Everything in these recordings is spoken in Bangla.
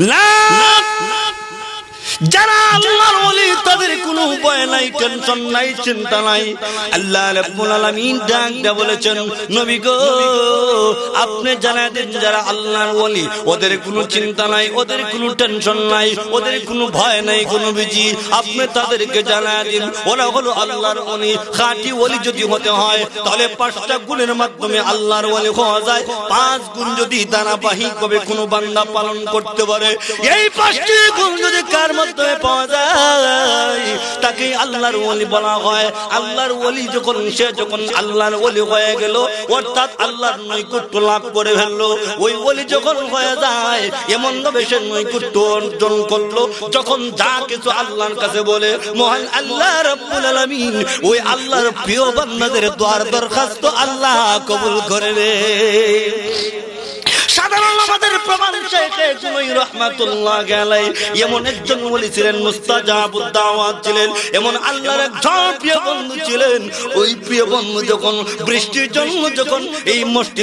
না যারা আল্লাহর ওলি, তাদের কোনো নাই টেনশন নাই, চিন্তা নাই। আল্লাহ রাব্বুল আলামিন ডাক দিয়ে বলেছেন, নবী গো, আপনি যারা আল্লাহর ওলি, ওদের কোনো চিন্তা নাই, ওদের কোনো টেনশন নাই, ওদের কোনো ভয় নাই কোনো বিজি আপনি তাদেরকে জানা দিন, ওরা হলো আল্লাহর ওলি। খাঁটি ওলি যদি হতে হয়, তাহলে পাঁচটা গুণের মাধ্যমে আল্লাহর ওলি হওয়া যায়। পাঁচ গুণ যদি ধারাবাহিক ভাবে কোনো বান্দা পালন করতে পারে, এই পাঁচটি গুণ যদি কার মাধ্যমে পাওয়া যায়। তাকে আল্লাহর ওলি বলা হয়। আল্লাহর ওলি যখন, সে যখন আল্লাহর ওলি হয়ে গেল, অর্থাৎ আল্লাহর নৈকট্য লাভ করে ফেলল। ওই ওলি যখন হয়ে যায় এমন ভাবে সে নৈকট্য অর্জন করল। যখন যা কিছু আল্লাহর কাছে বলে, মহান আল্লাহ রব্বুল আলামিন, ওই আল্লাহর প্রিয় বান্দাদের দোয়ার দরখাস্ত আল্লাহ কবুল করে রে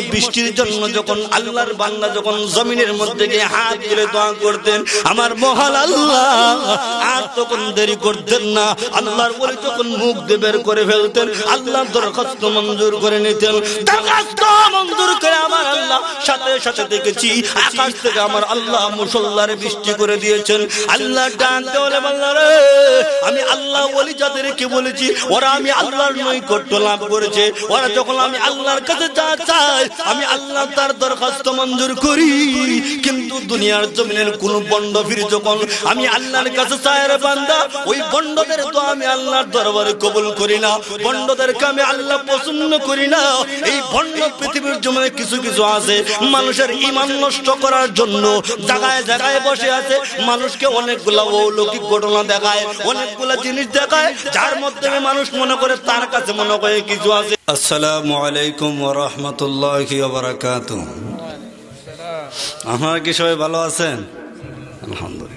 বৃষ্টির জন্য যখন আল্লাহর বান্দা যখন জমিনের মধ্যে গিয়ে হাত তুলে দোয়া করতেন, আমার মহাল আল্লাহ আর তখন দেরি করতেন না। আল্লাহর বলে তখন মুখ দিয়ে বের করে ফেলতেন, আল্লাহর দরখাস্ত মঞ্জুর করে নিতেন। দরখাস্ত মঞ্জুর করে আমার আল্লাহ সাথে সাথে দেখেছি, আকাশ থেকে আমার আল্লাহ মুসল্লারে বৃষ্টি করে দিয়েছেন। আল্লাহ ডাকতে বলে বলল আমি আল্লাহ বলি যাদেরকে বলেছি, ওরা আমি আল্লাহর নৈকট্য লাভ করেছে। ওরা যখন আমি আল্লাহর কাছে যা চাই আমি আল্লাহ তার দরখাস্ত মঞ্জুর করি। কিন্তু দুনিয়ার জমিনের কোন বন্ড ফির যখন আমি আল্লাহর কাছে চাই, রে বান্দা, ওই বন্ডদের তো আমি আল্লাহর দরবারে কবুল করি না। বন্ডদেরকে আমি আল্লাহ পছন্দ করি না। এই বন্ড পৃথিবীর জমিনে কিছু কিছু আছে। মানুষের ইমান নষ্ট করার জন্য জায়গায় জায়গায় বসে আছে। মানুষকে অনেকগুলা অলৌকিক ঘটনা দেখায়, অনেকগুলা জিনিস দেখায়। যার মাধ্যমে মানুষ মনে করে তার কাছে মনে করে কিছু আছে। আসসালামু আলাইকুম রাহমাতুল্লাহি ওয়া বারাকাতুহু। আপনারা কি সবাই ভালো আছেন? আলহামদুলিল্লাহ।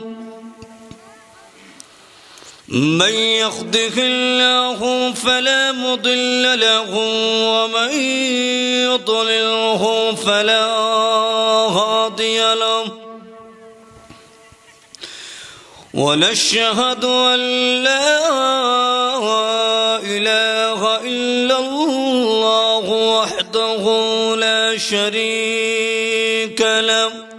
من يخده الله فلا مضل له ومن يضلله فلا هادي له. ونشهد أن لا إله إلا الله وحده لا شريك له.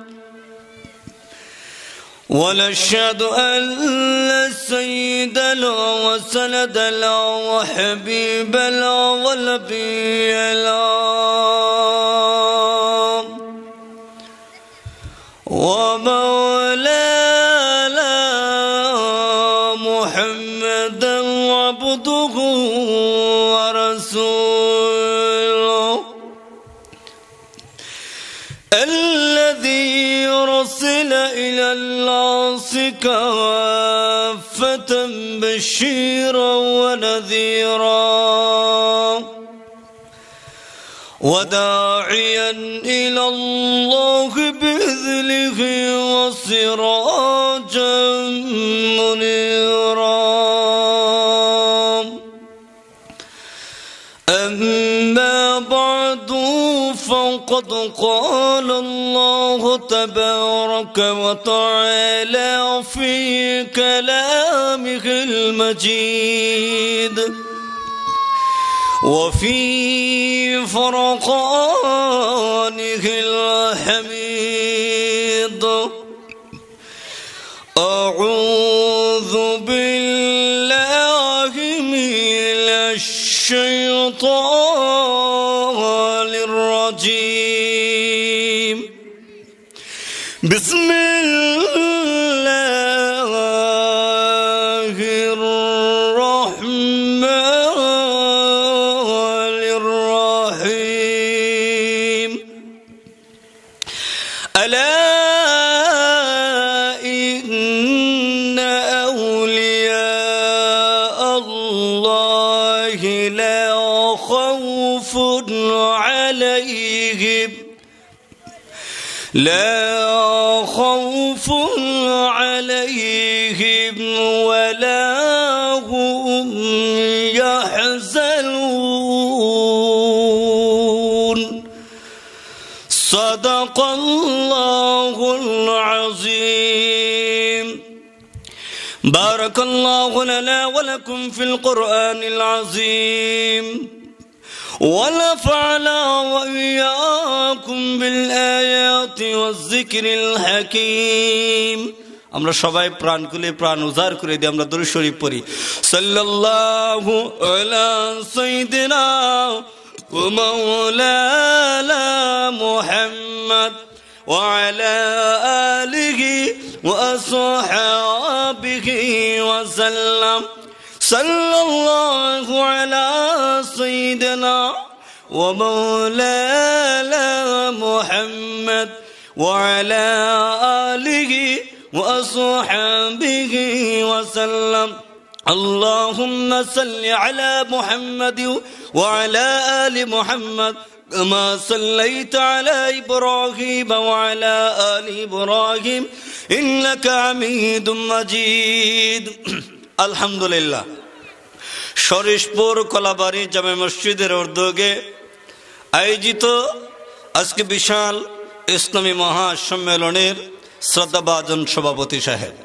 ونشهد أن سيدنا وسندنا وحبيبنا ونبينا ومولانا محمدا عبده رسل إلى الناس كافة بشيرا ونذيرا وداعيا إلى الله بإذنه وسراجا منيرا فقد قال الله تبارك وتعالى في كلامه المجيد. وفي فرقانه الحميد. أعوذ بسم صدق الله العظيم بارك الله لنا ولكم في القرآن العظيم ونفعنا وإياكم بالآيات والذكر الحكيم আমরা সবাই প্রাণ খুলে প্রাণ উজাড় করে দিই আমরা দরুদ শরীফ পড়ি সাল্লাল্লাহু আলা সাইয়্যিদিনা ومولانا محمد وعلى آله وأصحابه وسلم. صلى الله على سيدنا ومولانا محمد وعلى آله وأصحابه وسلم. اللهم صل على محمد وعلى آل محمد كما صليت على إبراهيم وعلى آل إبراهيم إنك حميد مجيد الحمد لله সরিশপুর কলাবাড়ি জামে মসজিদের উদ্যোগে আয়োজিত আজকে বিশাল ইসলামী মহাসম্মেলনের শ্রদ্ধাভাজন সভাপতি সাহেব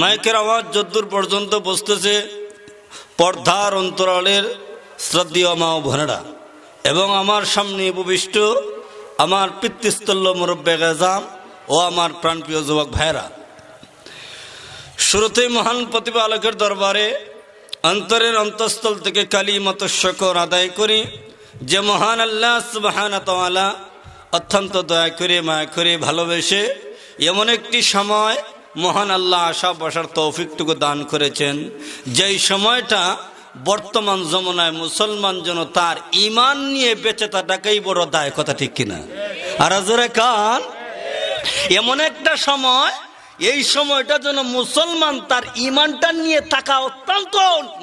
মাইকের আওয়াজ যদ্দূর পর্যন্ত বসতেছে পর্দার অন্তরালের শ্রদ্ধীয় মা ও বোনেরা, এবং আমার সামনে উপবিষ্ট আমার পিতৃস্তল্য মুরব্বে গাজাম ও আমার প্রাণপ্রিয় যুবক ভাইরা শুরুতেই মহান প্রতিপালকের দরবারে অন্তরের অন্তঃস্থল থেকে কালী মত শকর আদায় করি, যে মহান আল্লাহ সুবাহান অত্যন্ত দয়া করে, মায়া করে ভালোবেসে এমন একটি সময় মহান আল্লাহ আশা বসার তৌফিকটুকু দান করেছেন। যেই সময়টা বর্তমান জমনায় মুসলমান যেন তার ইমান নিয়ে বেঁচে থাকাই বড় দায়, কথা ঠিক কিনা? আর জোরে কান, এমন একটা সময়, এই সময়টা যেন মুসলমান তার ইমানটা নিয়ে থাকা অত্যন্ত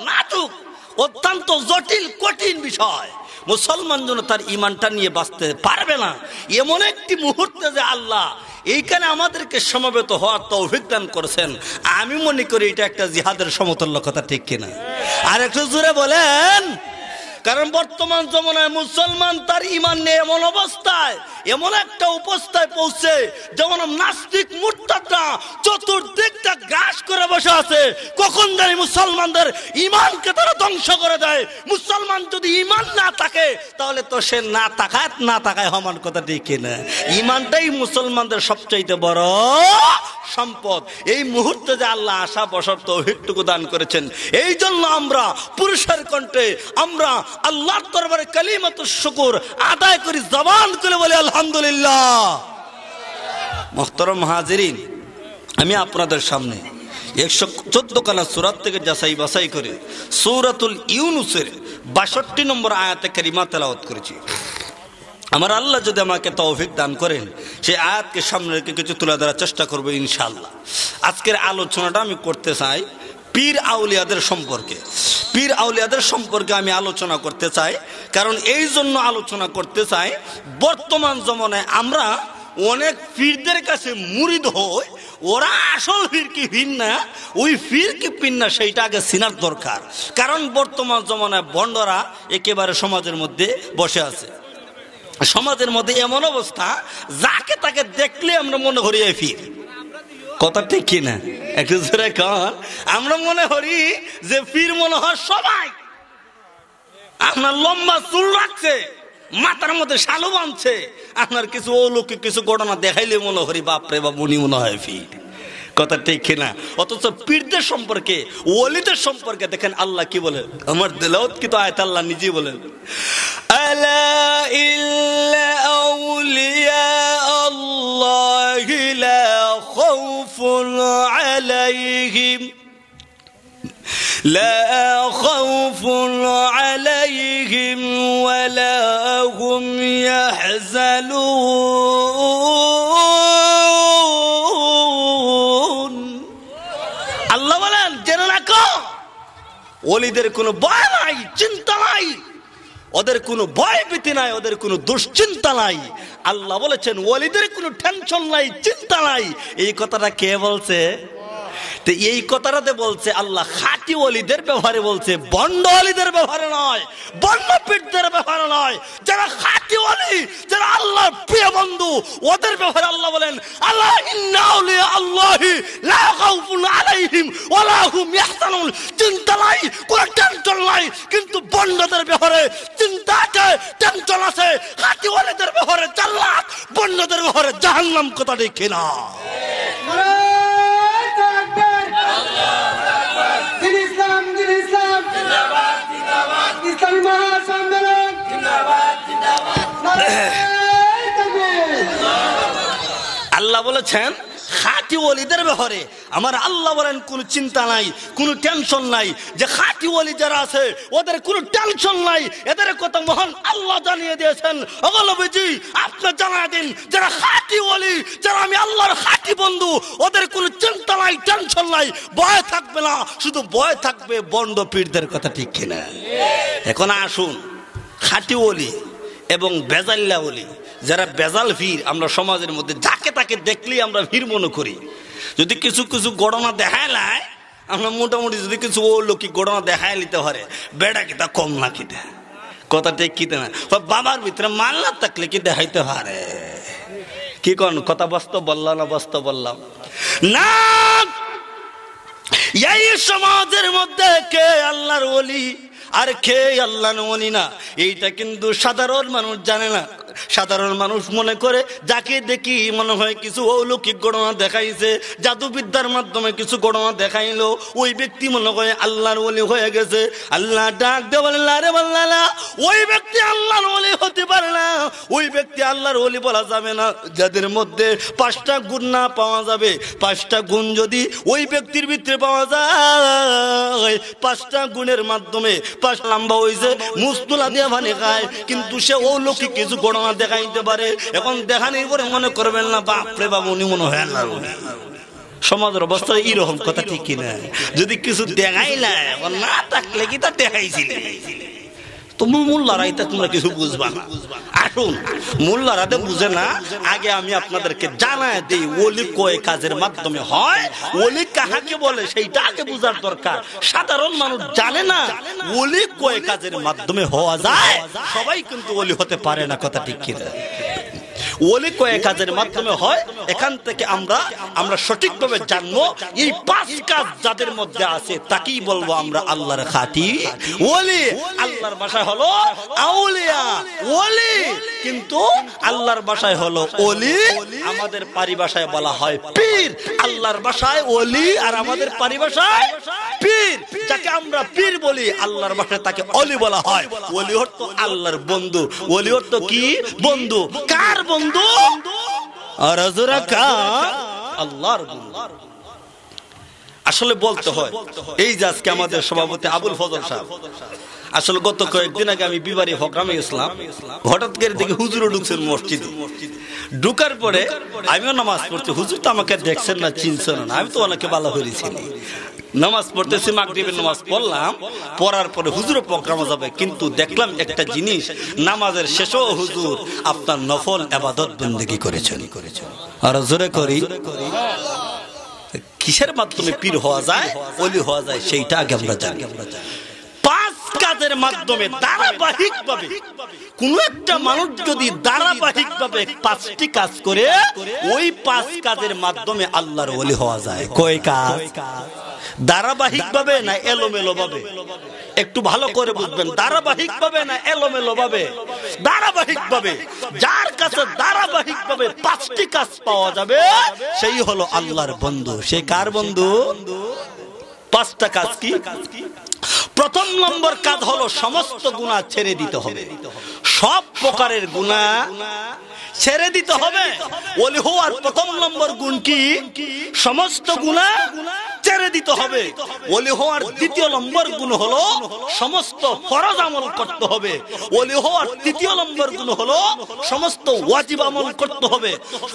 নাটুক অত্যন্ত জটিল, কঠিন বিষয়। মুসলমান যেন তার ইমানটা নিয়ে বাঁচতে পারবে না। এমন একটি মুহূর্তে যে আল্লাহ এইখানে আমাদেরকে সমবেত হওয়ার তো অভিজ্ঞান করেছেন। আমি মনে করি এটা একটা জিহাদের সমতুল্য কথা, ঠিক কিনা? আর একটু জোরে বলেন। কারণ বর্তমান জমানায় মুসলমান তার ইমান নিয়ে এমন অবস্থায়, এমন একটা অবস্থায় পৌঁছে যেমন নাস্তিক মুরতাদরা চতুর্দিকটা গ্রাস করে বসে আছে। কখন জানি মুসলমানদের ইমানকে তারা ধ্বংস করে দেয়। মুসলমান যদি ইমান না থাকে, তাহলে তো সে না তাকায় না তাকায় হমান কথা ঠিক কিনা। ইমানটাই মুসলমানদের সবচাইতে বড় সম্পদ। এই মুহূর্তে যে আল্লাহ আশা বসর তৌহিকটুকু দান করেছেন এই জন্য আমরা পুরুষের কণ্ঠে আমরা আল্লাহর দরবারে কালিমাত শুকুর, আদায় করি, জবান করে বলে, আলহামদুলিল্লাহ। মোহতরম হাজিরিন, আমি আপনাদের সামনে একশো চোদ্দ কালা সুরাত থেকে যাচাই বাছাই করে সৌরাতুল ইউনুসের বাষট্টি নম্বর আয়াতে কারিমা তেলাওয়াত করেছি। আমার আল্লাহ যদি আমাকে তৌফিক দান করেন, সেই আয়াতকে সামনে রেখে কিছু তুলে ধরার চেষ্টা করব ইনশাল্লাহ আজকের আলোচনাটা আমি করতে চাই পীর আউলিয়াদের সম্পর্কে। পীর আউলিয়াদের সম্পর্কে আমি আলোচনা করতে চাই, কারণ এই জন্য আলোচনা করতে চাই, বর্তমান জমানায় আমরা অনেক পীরদের কাছে মুরিদ হই, ওরা আসল ফির কি ফির না ওই ফির কি পিন না সেইটা আগে চিনার দরকার। কারণ বর্তমান জমানায় বন্ডরা একেবারে সমাজের মধ্যে বসে আছে। সমাজের মধ্যে এমন অবস্থা, যাকে তাকে দেখলে আমরা মনে করি এই ফির কথা ঠিক কিনা? একটু জোরে কন। আমরা মনে করি যে ফির মনে হয় সবাই। আপনার লম্বা চুল রাখছে, মাথার মধ্যে শালু বাঁধছে। আপনার কিছু অলৌকিক কিছু ঘটনা দেখাইলে মনে করি, বাপরে বাপ, উনি মনে হয় ফির কথা ঠিক কিনা? অথচ পীরদের সম্পর্কে ওলিদের সম্পর্কে দেখেন আল্লাহ কি বলে আমার দিলাওত কি তো আয়ত আল্লাহ নিজে বলেন। আলা ইল্লা আউলিয়া আল্লাহ লা খাউফুন আলাইহিম لا خوف عليهم ولا هم يحزنون আল্লাহ বলেন জেনে রাখো অলিদের কোনো ভয় নাই চিন্তা নাই ওদের কোনো ভয় ভীতি নাই, ওদের কোনো দুশ্চিন্তা নাই। আল্লাহ বলেছেন, ওলিদের কোনো টেনশন নাই, চিন্তা নাই। এই কথাটা কে বলছে? তো এই কথাটাতে বলছে, আল্লাহ খাটি অলিদের ব্যবহারে বলছে, বন্ড অলিদের ব্যবহারে নয়, বন্ড পীঠদের ব্যবহারে নয়। যারা খাটি অলি যারা আল্লাহর প্রিয় বন্ধু, ওদের ব্যাপারে আল্লাহ বলেন, আল্লাহ ইন্না আউলিয়া আল্লাহি লা খাউফুন আলাইহিম ওয়ালা হুম ইয়াহজানুন। চিন্তা নাই, কোনো টেনশন নাই, কিন্তু বন্ডদের ব্যাপারে চিন্তা আছে, টেনশন আছে। খাটি অলিদের ব্যাপারে জান্নাত বন্ডদের ব্যাপারে জাহান্নাম কথা দেখি না তাকবীর দিন ইসলাম দিন ইসলাম। ইসলামী আল্লাহ বলেছেন খাঁটি ওলিদের ব্যাপারে আমার আল্লাহ বলেন, কোনো চিন্তা নাই, কোনো টেনশন নাই। যে খাঁটি ওলি যারা আছে, ওদের কোনো টেনশন নাই। এদের কথা মহান আল্লাহ জানিয়ে দিয়েছেন। অগলবিজি আপনি জানা দিন, যারা খাঁটি ওলি, যারা আমি আল্লাহর খাঁটি বন্ধু, ওদের কোনো চিন্তা নাই টেনশন নাই। ভয় থাকবে না, শুধু ভয় থাকবে বন্ড পীরদের কথা, ঠিক কিনা? এখন আসুন, খাঁটি ওলি এবং বেজাল্লা ওলি। যারা বেজাল ভিড় আমরা সমাজের মধ্যে যাকে তাকে দেখলেই আমরা ভিড় মনে করি। যদি কিছু কিছু গণনা দেখায় লাই, আমরা মোটামুটি যদি কিছু ও লোক গণনা দেখায় নিতে পারে, বেড়া কিতা কম না কিতা। কথা ঠিক কিতে না? বাবার ভিতরে মাল না থাকলে কি দেখাইতে পারে? কি কন, কথা বাস্তব বললাম না বাস্তব বললাম? না! এই সমাজের মধ্যে কে আল্লাহর ওলি, আর কে আল্লাহ না? এইটা কিন্তু সাধারণ মানুষ জানে না। সাধারণ মানুষ মনে করে, যাকে দেখি মনে হয় কিছু অলৌকিক ঘটনা দেখাইছে, জাদুবিদ্যার মাধ্যমে কিছু ঘটনা দেখাইলো। ওই ব্যক্তি মনে করে আল্লাহর ওলি হয়ে গেছে। আল্লাহ ডাক দে রে বললা ওই ব্যক্তি আল্লাহর ওলি হতে পারে না। ওই ব্যক্তি আল্লাহর ওলি বলা যাবে না। যাদের মধ্যে পাঁচটা গুণ না পাওয়া যাবে, পাঁচটা গুণ যদি ওই ব্যক্তির ভিতরে পাওয়া যায়, পাঁচটা গুণের মাধ্যমে পাঁচ লম্বা হয়েছে মুস্তুলা দিয়ে ভানে খায়। কিন্তু সে অলৌকিক কিছু ঘটনা দেখাইতে পারে। এখন দেখা নেই পরে মনে করবেন না, বাপরে বাবু, উনি মনে হয় না সমাজের অবস্থা এইরকম, কথা ঠিক কিনা? যদি কিছু দেখাই না থাকলে কি তা দেখাইছিলে? তো তোমরা কিছু না। আসুন মোল্লারাতে বুঝে না, আগে আমি আপনাদেরকে দিই, ওলি কয় কাজের মাধ্যমে হয়, ওলি কাহাকে বলে বুঝার দরকার। সাধারণ মানুষ জানে না, ওলি কয় কাজের মাধ্যমে হওয়া যায়, সবাই কিন্তু ওলি হতে পারে না, কথা ঠিক কিনা। ওলি কয়ে কাজের মাধ্যমে হয়, এখান থেকে আমরা আমরা সঠিকভাবে জানব, এই পাঁচ কাজ যাদের মধ্যে আছে, তাকেই বলব আমরা আল্লাহর খাতি ওলি আল্লাহর ভাষায় হলো আউলিয়া, ওলি কিন্তু আল্লাহর ভাষায় হলো ওলি, আমাদের পারিভাষায় বলা হয় পীর। আল্লাহর ভাষায় ওলি আর আমাদের পারিভাষায় পীর। যাকে আমরা পীর বলি, আল্লাহর ভাষায় তাকে অলি বলা হয়। ওলি অর্থ আল্লাহর বন্ধু। ওলি অর্থ কি? বন্ধু। কার বন্ধু? আর আল্লাহর আসলে বলতে হয় এই যে আজকে আমাদের সভাপতি আবুল ফজল সাহেব। আসলে গত কয়েকদিন আগে আমি বিবারী হকরামে ইসলাম হঠাৎ করে দেখি হুজুরও ঢুকছেন মসজিদে। ঢুকার পরে আমিও নামাজ পড়ছি। হুজুর তো আমাকে দেখছেন না চিনছেন না। আমি তো অনেকে ভালো হয়েছি নামাজ পড়তেছি মাগরিবের নামাজ পড়লাম। পড়ার পরে হুজুর প্রোগ্রামে যাবে। কিন্তু দেখলাম একটা জিনিস নামাজের শেষও হুজুর আপনার নফল আবাদত বন্দেগি করেছেন। আর জোরে করি কিসের মাধ্যমে পীর হওয়া যায় অলি হওয়া যায় সেইটা আগে আমরা জানি। কাজের মাধ্যমে ধারাবাহিক ভাবে কোন একটা মানুষ যদি ধারাবাহিক ভাবে পাঁচটি কাজ করে, ওই পাঁচ কাজের মাধ্যমে আল্লাহর অলি হওয়া যায়। কয় কাজ? ধারাবাহিক ভাবে না এলোমেলো ভাবে একটু ভালো করে বুঝবেন ধারাবাহিক ভাবে না এলোমেলো ভাবে ধারাবাহিক ভাবে যার কাছে ধারাবাহিক ভাবে পাঁচটি কাজ পাওয়া যাবে, সেই হলো আল্লাহর বন্ধু। সে কার বন্ধু? পাঁচটা কাজ কি? প্রথম নম্বর কাজ হলো সমস্ত গুণা ছেড়ে দিতে হবে। সব প্রকারের গুণা ছেড়ে দিতে হবে। ওলি হওয়ার প্রথম নম্বর গুণ কি? সমস্ত গুণা ছেড়ে দিতে হবে। ওলি হওয়ার দ্বিতীয় নম্বর গুণ হলো সমস্ত ফরজ আমল করতে হবে। ওলি হওয়ার তৃতীয় নম্বর গুণ হলো সমস্ত ওয়াজিব আমল করতে হবে।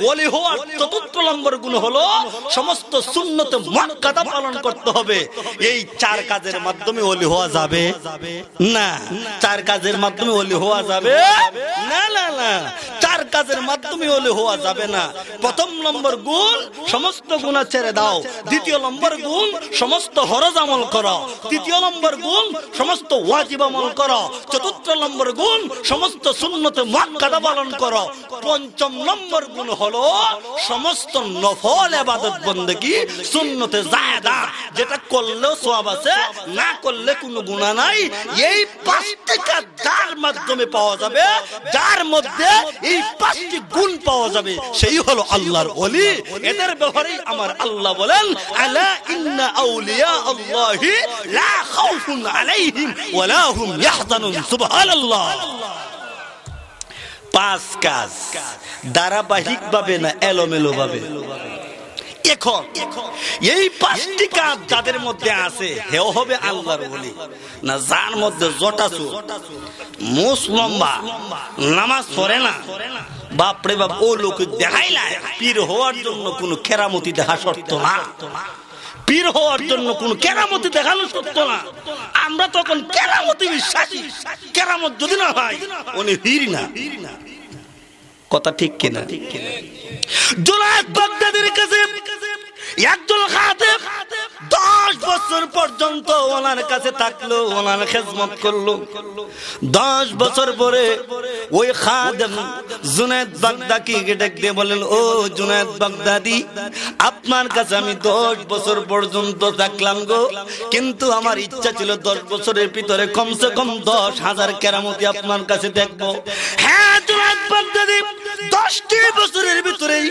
ওলি হওয়ার চতুর্থ নম্বর গুণ হলো সমস্ত সুন্নত মক্কাদা পালন করতে হবে। এই চার কাজের মাধ্যমে ওলি হওয়া যাবে? না। চার কাজের মাধ্যমে ওলি হওয়া যাবে? না না না। চার কাজের মাধ্যমে ওলি হওয়া যাবে না। প্রথম নম্বর গুণ, সমস্ত গুণা ছেড়ে দাও। দ্বিতীয় নম্বর গুণ, সমস্ত হরজ আমল করো। তৃতীয় নম্বর গুণ, সমস্ত ওয়াজিব আমল করো। চতুর্থ নম্বর গুণ, সমস্ত সুন্নতে মক্কাদা পালন করো। পঞ্চম নম্বর গুণ হলো সমস্ত নফল এবাদত বন্দেগি, সুন্নতে জায়দা যেটা করলেও সওয়াব আছে, না করলে কোনো গুনাহ নাই। এই পাঁচটি কাজ যার মাধ্যমে পাওয়া যাবে, যার মধ্যে এই পাঁচটি গুণ পাওয়া যাবে, সেই হলো আল্লাহর অলি এদের ব্যাপারেই আমার আল্লাহ বলেন পাঁচ কাজ ধারাবাহিক ভাবে না এলোমেলো ভাবে এই পাঁচটি কাজ যাদের মধ্যে আছে হেও হবে আল্লাহর বলি না, যার মধ্যে জটাচু মুস নামাজ পড়ে না, বাপরে বাপ, ও লোক দেখাইলা পীর হওয়ার জন্য কোনো কেরামতি দেখা শর্ত না। পীর হওয়ার জন্য কোন কেরামতি দেখানো সত্য না। আমরা তখন কেরামতি বিশ্বাসী। কেরামত যদি না হয়, উনি পীর না। কথা ঠিক কিনা? জুলাইদ বাগদাদির কাছে একজন খাদেম দশ বছর পর্যন্ত ওনার কাছে থাকল, ওনার খেজমত করল। দশ বছর পরে ওই খাদেম জুনায়দ বাগদাকি ডেক দিয়ে বলেন ও জুনায়দ বাগদাদি, আপনার কাছে আমি দশ বছর পর্যন্ত থাকলাম গো। কিন্তু আমার ইচ্ছা ছিল দশ বছরের ভিতরে কমসে কম দশ হাজার কেরামতি আপনার কাছে দেখব। হ্যাঁ জুনায়দ বাগদাদি, দশটি বছরের ভিতরেই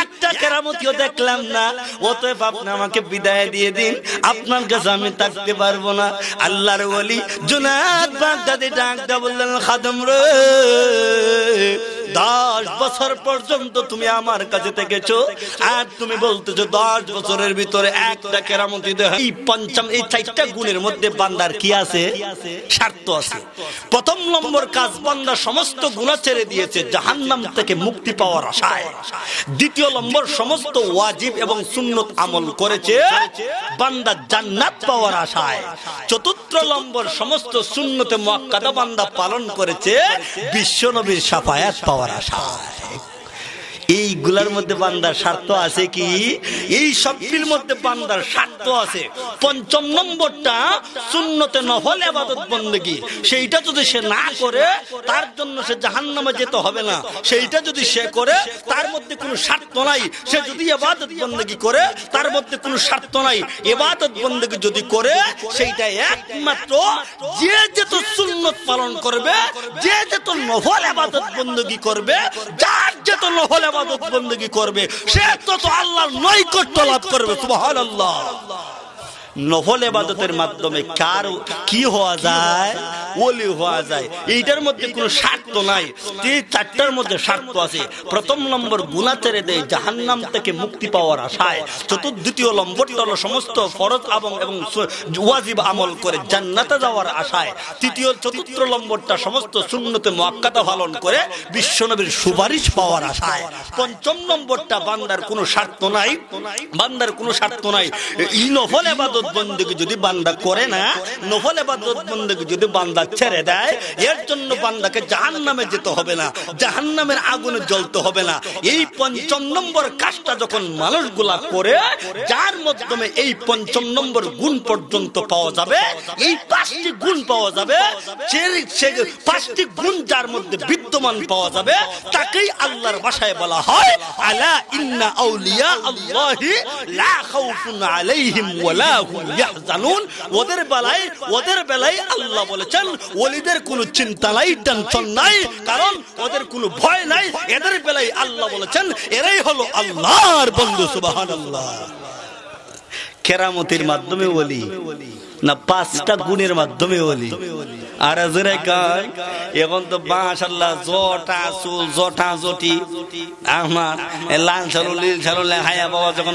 একটা কেরামতিও দেখলাম না। অতএব আপনি আমাকে বিদায় দিয়ে দিন আপনার কাছে আমি থাকতে পারব না। আল্লাহর বলি জুনাদ বাগদাদি ডাক দা বললেন, খাদম রে, দশ বছর পর্যন্ত তুমি আমার কাছে থেকেছো আর তুমি বলতেছো দশ বছরের ভিতরে একটা কেরামতি এই পঞ্চম, এই চারটা গুণের মধ্যে বান্দার কি আছে? স্বার্থ আছে। প্রথম নম্বর কাজ, বান্দা সমস্ত গুণা ছেড়ে দিয়েছে, জাহান্নাম থেকে মুক্তি পাওয়ার আশায়। দ্বিতীয় নম্বর, সমস্ত ওয়াজিব এবং সুন্নত আমল করেছে। বান্দা জান্নাত পাওয়ার আশায়। চতুর্থ নম্বর সমস্ত শূন্যতে মক্কাদা বান্দা পালন করেছে বিশ্ব নবীর সাফায়াত পাওয়ার আশায়। এইগুলার মধ্যে বান্দার স্বার্থ আছে কি? এই সবটির মধ্যে বান্দার স্বার্থ আছে। পঞ্চম নম্বরটা শূন্যতে নফল আবাদত বন্দী সেইটা যদি সে না করে, তার জন্য সে জাহান্নামে যেতে হবে না। সেইটা যদি সে করে, তার মধ্যে কোনো স্বার্থ নাই। সে যদি এবাদত বন্দী করে, তার মধ্যে কোনো স্বার্থ নাই। এবাদত বন্দী যদি করে, সেইটা একমাত্র যে যেত সুন্নত পালন করবে, যে যেত নফল আবাদত বন্দী করবে, যার যেত নফল আবাদত বন্দী করবে সে তো আল্লাহর নৈকট্য লাভ করবে সুবহানাল্লাহ। নফল এবাদতের মাধ্যমে কার কি হওয়া যায়? ওলি হওয়া যায়। এইটার মধ্যে কোনো স্বার্থ নাই। এই চারটার মধ্যে স্বার্থ আছে। প্রথম নম্বর গুণা ছেড়ে দেয় জাহান্নাম থেকে মুক্তি পাওয়ার আশায়। চতুর্দ্বিতীয় নম্বরটা হলো সমস্ত ফরজ এবং এবং ওয়াজিব আমল করে জান্নাতে যাওয়ার আশায়। তৃতীয় চতুর্থ নম্বরটা সমস্ত শূন্যতে মোয়াক্কাতা পালন করে বিশ্বনবীর সুপারিশ পাওয়ার আশায়। পঞ্চম নম্বরটা বান্দার কোনো স্বার্থ নাই। বান্দার কোনো স্বার্থ নাই। এই নফল এবাদত বন্দীকে যদি বান্দা করে না যদি বান্দা ছেড়ে দেয়, এর জন্য বান্দাকে জাহান নামে যেতে হবে না জাহান নামের আগুনে জ্বলতে হবে না। এই পঞ্চম নম্বর কাজটা যখন মানুষগুলা করে, যার মাধ্যমে এই পঞ্চম নম্বর গুণ পর্যন্ত পাওয়া যাবে, এই পাঁচটি গুণ পাওয়া যাবে পাঁচটি গুণ যার মধ্যে বিদ্যমান পাওয়া যাবে, তাকেই আল্লাহর ভাষায় বলা হয়, আলা ইন্না আউলিয়া আল্লাহি লা খাউফুন আলাইহিম ওয়ালা ওদের বেলায় ওদের বেলায় আল্লাহ বলেছেন, ওলিদের কোনো চিন্তা নাই, টেনশন নাই, কারণ ওদের কোনো ভয় নাই, এদের বেলায় আল্লাহ বলেছেন, এরাই হলো আল্লাহর বন্ধু, সুবহানাল্লাহ। কেরামতির মাধ্যমে বলি না পাঁচটা গুণের মাধ্যমে বলি আর জোরে কয়, এখন তো মাশাল্লাহ জটা চুল, জটা জটি, আমার লাল ছালু লীল ছালু হায়া বাবা যখন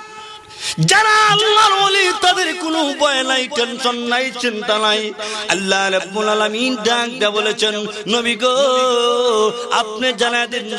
যারা আল্লাহর ওলি, তাদের কোনো ভয় নাই টেনশন নাই, চিন্তা নাই। আল্লাহ আলামিন ডাক বলেছেন, নবী গো, আপনি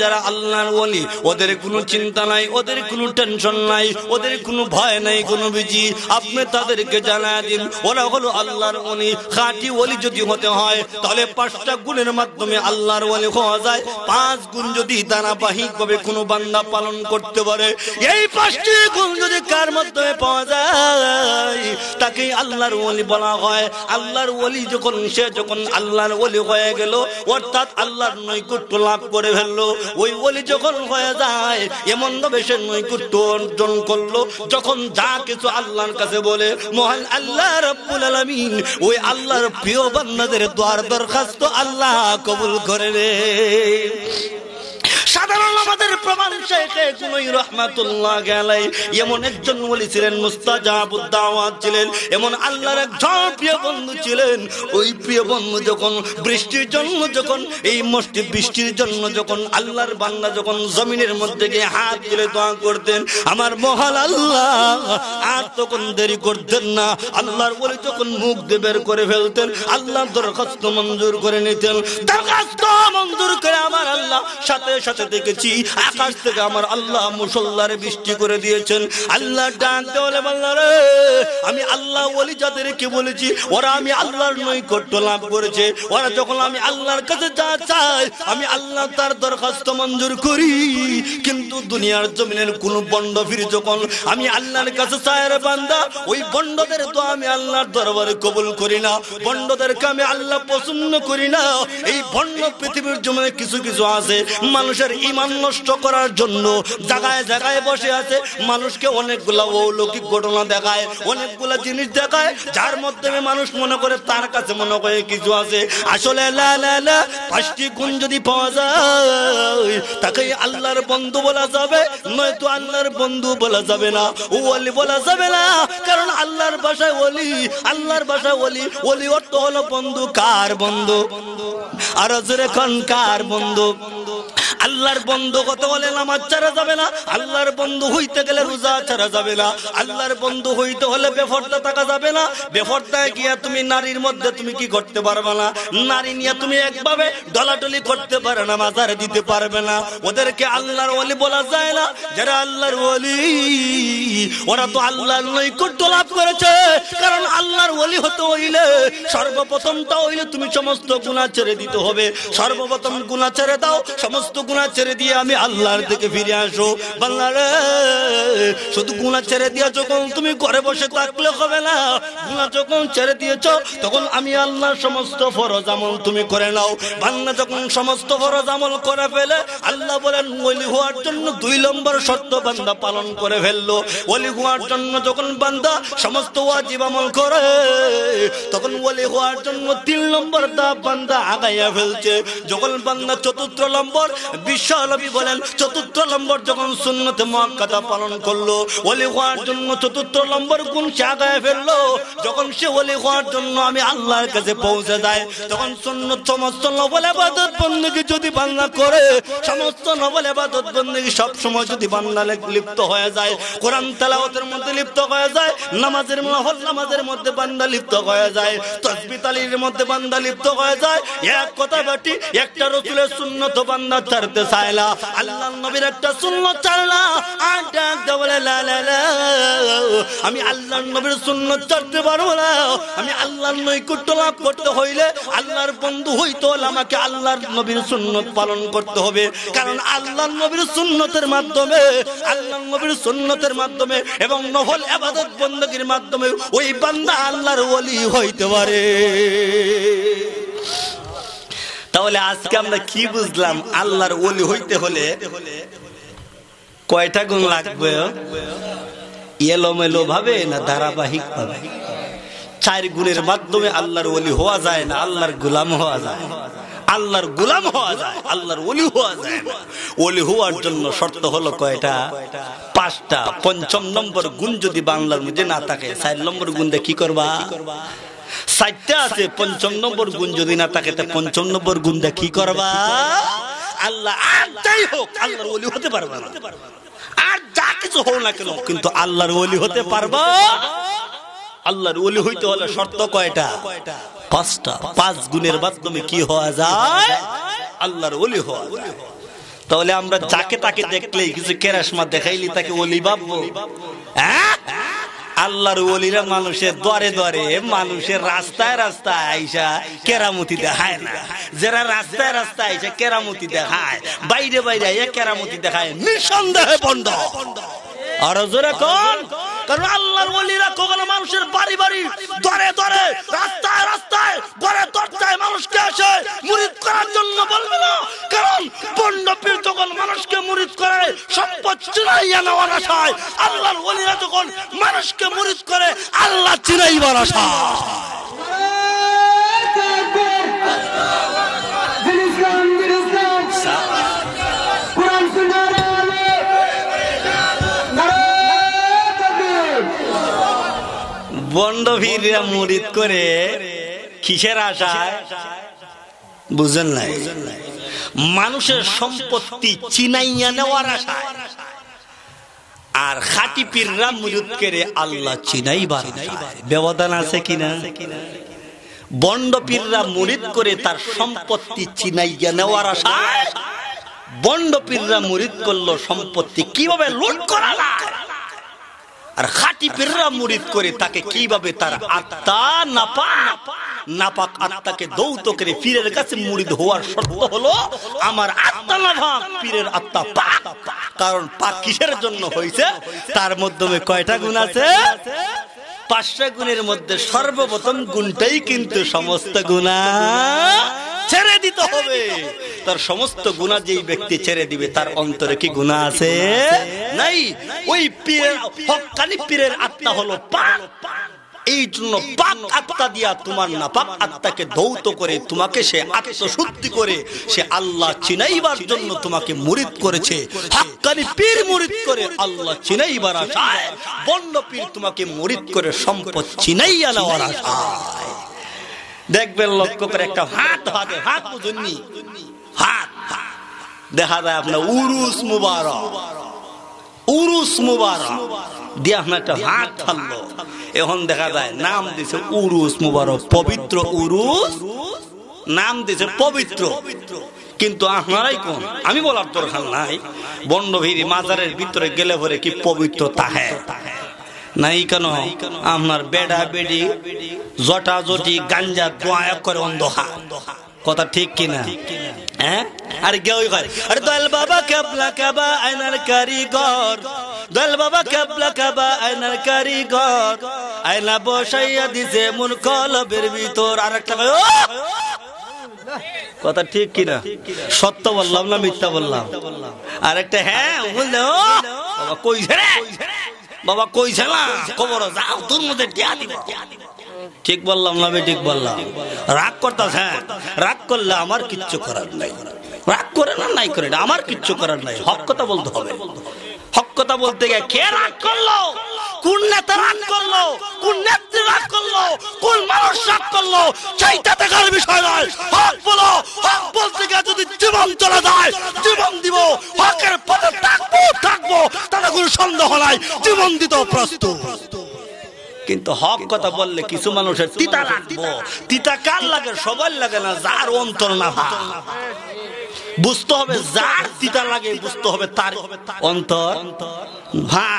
যারা আল্লাহর ওলি, ওদের কোনো চিন্তা নাই, ওদের কোনো টেনশন নাই, ওদের কোনো ভয় নাই কোনো বিজি আপনি তাদেরকে জানা দিন, ওরা হলো আল্লাহর ওলি। খাঁটি ওলি যদি হতে হয়, তাহলে পাঁচটা গুণের মাধ্যমে আল্লাহর ওলি হওয়া যায়। পাঁচ গুণ যদি ধারাবাহিকভাবে কোনো বান্দা পালন করতে পারে, এই পাঁচটি গুণ যদি কার মাধ্যমে পাওয়া যায়। তাকে আল্লাহর ওলি বলা হয়। আল্লাহর ওলি যখন, সে যখন আল্লাহর ওলি হয়ে গেল, অর্থাৎ আল্লাহর নৈকট্য লাভ করে ফেলল। ওই ওলি যখন হয়ে যায় এমন ভাবে সে নৈকট্য অর্জন করল। যখন যা কিছু আল্লাহর কাছে বলে, মহান আল্লাহ রব্বুল আলামিন, ওই আল্লাহর প্রিয় বান্দাদের দোয়ার দরখাস্ত আল্লাহ কবুল করে রে সাধারণ আমাদের প্রমাণ রহমাতুল্লাহ গেলাই এমন একজন ছিলেন ছিলেন, এমন আল্লাহর প্রিয় বন্ধু ছিলেন। ওই প্রিয় বন্ধু যখন, বৃষ্টির জন্য যখন, এই মসজিদ বৃষ্টির জন্য যখন, আল্লাহর বান্দা যখন জমিনের মধ্যে গিয়ে হাত তুলে দোয়া করতেন, আমার মহাল আল্লাহ, আর তখন দেরি করতেন না। আল্লাহর বলে যখন মুখ দিয়ে বের করে ফেলতেন আল্লাহ দরখাস্ত মঞ্জুর করে নিতেন। দরখাস্ত মঞ্জুর করে আমার আল্লাহ সাথে সাথে দেখেছি। আকাশ থেকে আমার আল্লাহ মুসল্লারে বৃষ্টি করে দিয়েছেন। আল্লাহ ডাকতে বললাম রে, আমি আল্লাহ বলি যাদেরকে বলেছি, ওরা আমি আল্লাহর নৈকট্য লাভ করেছে। ওরা যখন আমি আল্লাহর কাছে যা চাই আমি আল্লাহ তার দরখাস্ত মঞ্জুর করি। কিন্তু দুনিয়ার জমিনের কোন বন্ড ফিরে যখন আমি আল্লাহর কাছে চায়ের বান্দা, ওই বন্ডদের তো আমি আল্লাহর দরবারে কবুল করি না। বন্ডদেরকে আমি আল্লাহ পছন্দ করি না। এই বন্ড পৃথিবীর জমিনে কিছু কিছু আছে। মানুষের ইমান নষ্ট করার জন্য জায়গায় জায়গায় বসে আছে। মানুষকে অনেকগুলা অলৌকিক ঘটনা দেখায়, অনেকগুলা জিনিস দেখায়, যার মাধ্যমে মানুষ মনে করে তার কাছে মনে করে কিছু আছে। আসলে লা লা পাঁচটি গুণ যদি পাওয়া যায়, তাকে আল্লাহর বন্ধু বলা যাবে, নয়তো আল্লাহর বন্ধু বলা যাবে না। ও ওলি বলা যাবে না, কারণ আল্লাহর ভাষায় ওলি, আল্লাহর ভাষায় ওলি। ওলি অর্থ হলো বন্ধু, কার বন্ধু? আর জোরে কার বন্ধু? আল্লাহর বন্ধু কত বলে নামাজ ছাড়া যাবে না? আল্লাহর বন্ধু হইতে গেলে রোজা ছাড়া যাবে না। আল্লাহর বন্ধু হইতে হলে বেফর্দা থাকা যাবে না। বেফর্দায় গিয়া তুমি নারীর মধ্যে তুমি কি করতে পারবে না? নারী নিয়ে তুমি একভাবে ডলাডলি করতে পারে না, মাজার দিতে পারবে না। ওদেরকে আল্লাহর ওলি বলা যায় না। যারা আল্লাহর ওলি, ওরা তো আল্লাহর নৈকট্য লাভ করেছে। কারণ আল্লাহর ওলি হতে হইলে সর্বপ্রথমটা হইলে তুমি সমস্ত গুণা ছেড়ে দিতে হবে। সর্বপ্রথম গুণা ছেড়ে দাও, সমস্ত গুণা ছেড়ে দিয়ে আমি আল্লাহর দিকে ফিরে আসো। বাংলারে শুধু গুণা ছেড়ে দিয়া যখন তুমি ঘরে বসে থাকলে হবে না। গুণা যখন ছেড়ে দিয়েছ, তখন আমি আল্লাহর সমস্ত ফরজ আমল তুমি করে নাও। বাংলা যখন সমস্ত ফরজ আমল করে ফেলে, আল্লাহ বলেন, ওলি হওয়ার জন্য দুই নম্বর শর্ত বান্দা পালন করে ফেলল। ওলি হওয়ার জন্য যখন বান্দা সমস্ত ওয়াজিব আমল করে, তখন ওলি হওয়ার জন্য তিন নম্বর দা বান্দা আগাইয়া ফেলছে। যখন বান্দা চতুর্থ নম্বর চতুর্থ নম্বর পালন করল চতুর্থ নম্বর আমি আল্লাহর কাছে পৌঁছে যায়, তখন সুন্নত সমস্ত নবল যদি বাংলা করে, সমস্ত নবল বন্দী সব সময় যদি বাংলা লিপ্ত হয়ে যায়, কোরআন তেলাওয়াতের মধ্যে লিপ্ত হয়ে যায়, নামাজের মহল নামাজের মধ্যে বান্দা লিপ্ত হয়ে যায়, তসবি তালির মধ্যে বান্দা লিপ্ত হয়ে যায়, এক কথা বাটি, একটা রসুলের সুন্নত বান্দা চায় না আল্লাহ নবীর একটা শূন্য ছাড়লা আর ডাক দে লা লা লা। আমি আল্লাহ নবীর শূন্য ছাড়তে পারব না। আমি আল্লাহর নৈকট্য লাভ করতে হইলে আল্লাহর বন্ধু হইতে হলে আমাকে আল্লাহর নবীর সুন্নত পালন করতে হবে। কারণ আল্লাহর নবীর সুন্নতের মাধ্যমে, আল্লাহর নবীর সুন্নতের মাধ্যমে এবং নহল আবাদত বন্দগীর মাধ্যমে ওই বান্দা আল্লাহর ওলি হইতে পারে। তাহলে আজকে আমরা কি বুঝলাম? আল্লাহর ওলি হইতে হলে কয়টা গুণ লাগবে? এলোমেলো ভাবে না ধারাবাহিক ভাবে? চার গুণের মাধ্যমে আল্লাহর ওলি হওয়া যায় না? আল্লাহর গুলাম হওয়া যায়? আল্লাহর গুলাম হওয়া যায়? আল্লাহর ওলি হওয়া যায় ওলি হওয়ার জন্য শর্ত হলো কয়টা? পাঁচটা। পঞ্চম নম্বর গুণ যদি বাংলার মধ্যে না থাকে, চার নম্বর গুণ দিয়ে কি করবা? চারটা আছে পঞ্চম নম্বর গুণ যদি না থাকে, তা পঞ্চম নম্বর গুণ দিয়ে কি করবা? আল্লাহ আর হোক, আল্লাহর ওলি হতে পারবা না। আর যা কিছু হোক না কেন, কিন্তু আল্লাহর ওলি হতে পারবা? আল্লাহর ওলি হইতে হলে শর্ত কয়টা? পাঁচটা। পাঁচ গুণের মাধ্যমে কি হওয়া যায়? আল্লাহর ওলি হওয়া যায়। তাহলে আমরা যাকে তাকে দেখলেই কিছু কেরাসমা দেখাইলি, তাকে ওলি ভাববো। হ্যাঁ? আল্লাহর ওলিরা মানুষের দরে দরে, মানুষের রাস্তায় রাস্তায় আইসা কেরামতি দেখায় না। যারা রাস্তায় রাস্তায় আইসা কেরামতি দেখায়, বাইরে বাইরে আইয়া কেরামতি দেখায়, নিঃসন্দেহে বন্ধ। আর জোরে কোন। কারণ আল্লাহর ওলিরা কখনো মানুষের বাড়ি বাড়ি দরে দরে রাস্তায় রাস্তায়, ঘরে দরজায় মানুষকে আসে, মুরিদ করার জন্য বলবে না। কারণ পণ্ডপীর যখন মানুষকে মুরিদ করে, সম্পদ চিনাইয়া নেওয়ার আশায় আল্লাহর ওলিরা যখন মানুষকে মুরিদ করে, আল্লাহ চিনাইবার আশায়। বন্ডভীররা মুরিদ করে কিসের আশায়? বুঝেন নাই। মানুষের সম্পত্তি চিনাইয়া নেওয়ার আশায়। আর খাটি পীররা মুরিদ করে আল্লাহ চিনাইবার। ব্যবধান আছে কিনা? বন্ড পীররা মুরিদ করে তার সম্পত্তি চিনাইয়া নেওয়ার আশায়। বন্ড পীররা মুরিদ করল সম্পত্তি কীভাবে লুট করা যায়? আর খাটি পেররা মুরিদ করে তাকে কীভাবে তার আত্মা নাপাক? নাপাক আত্মাকে দৌত করে পীরের কাছে মুরিদ হওয়ার শর্ত হলো, আমার আত্মা নাপাক, পীরের আত্মা পাক। কারণ পাক কিসের জন্য হয়েছে তার মাধ্যমে কয়টা গুণ আছে? পাঁচটা গুণের মধ্যে সর্বপ্রথম গুণটাই কিন্তু সমস্ত গুণা ছেড়ে দিতে হবে। তার সমস্ত গুণা যেই ব্যক্তি ছেড়ে দিবে তার অন্তরে কি গুণা আছে? নাই। ওই পীরের হকানি পীরের আত্মা হলো পাক এই জন্য পাক আত্মা দিয়া তোমার না পাক আত্মাকে ধৌত করে তোমাকে সে আত্মশুদ্ধি করে, সে আল্লাহ চিনাইবার জন্য তোমাকে মুরিদ করেছে। হাক্কানি পীর মুরিদ করে আল্লাহ চিনাইবার আশায়, বন্য পীর তোমাকে মুরিদ করে সম্পদ চিনাইয়া নেওয়ার আশায়। দেখবেন লক্ষ্য করে একটা হাত হাতে, হাত বুঝুননি? হাত। দেখা যায় আপনার উরুস মুবারক উরুস মুবারক। দিয়ে আপনার একটা হাত থাকল এখন দেখা যায় নাম দিছে উরুস মুবারক পবিত্র উরুস নাম দিছে পবিত্র। কিন্তু আপনারাই কোন? আমি বলার দরকার নাই। বন্ডভীরি মাজারের ভিতরে গেলে পরে কি পবিত্র তাহে নাই কেন? আপনার বেডা বেডি জটা জটি গাঞ্জা দোয়া করে অন্ধহা কথা ঠিক কিনা? হ্যাঁ? আরে কেউ আরে বাবা কেবলা কেবা আয়নার কারিগর। দয়াল বাবা কেবলা কেবা আয়নার কারিগর। আয়না বসাইয়া দিছে মন কলবের ভিতর। আর একটা কথা ঠিক কিনা? সত্য বললাম না মিথ্যা বললাম? আর একটা হ্যাঁ বললে বাবা কইছে রে। বাবা কইছে না। খবর যাও, তোর মধ্যে টিয়া দিব। ঠিক বললাম না ঠিক বললাম। রাগ করতাস হ্যাঁ? রাগ করলে আমার কিচ্ছু করার নাই। রাগ করে না, নাই করে আমার কিচ্ছু করার নাই। হক কথা বলতে হবে। হক কথা বলতে গিয়ে কে রাগ করল? কোন নেতা রাগ করল? কোন নেত্রী রাগ করল? কোন মানুষ রাগ করল? দেখার বিষয় নয়? হক বলো, হক বলতে গিয়ে যদি জীবন চলে যায়, জীবন দিব, হকের পথে থাকব থাকব, তাতে কোনো সন্দেহ নাই। জীবন দিতেও প্রস্তুত। কিন্তু হক কথা বললে কিছু মানুষের তিতা লাগবো। তিতা কার লাগে? সবার লাগে না যার অন্তর না বুঝতে হবে যার তিতা লাগে বুঝতে হবে তার অন্তর। ভা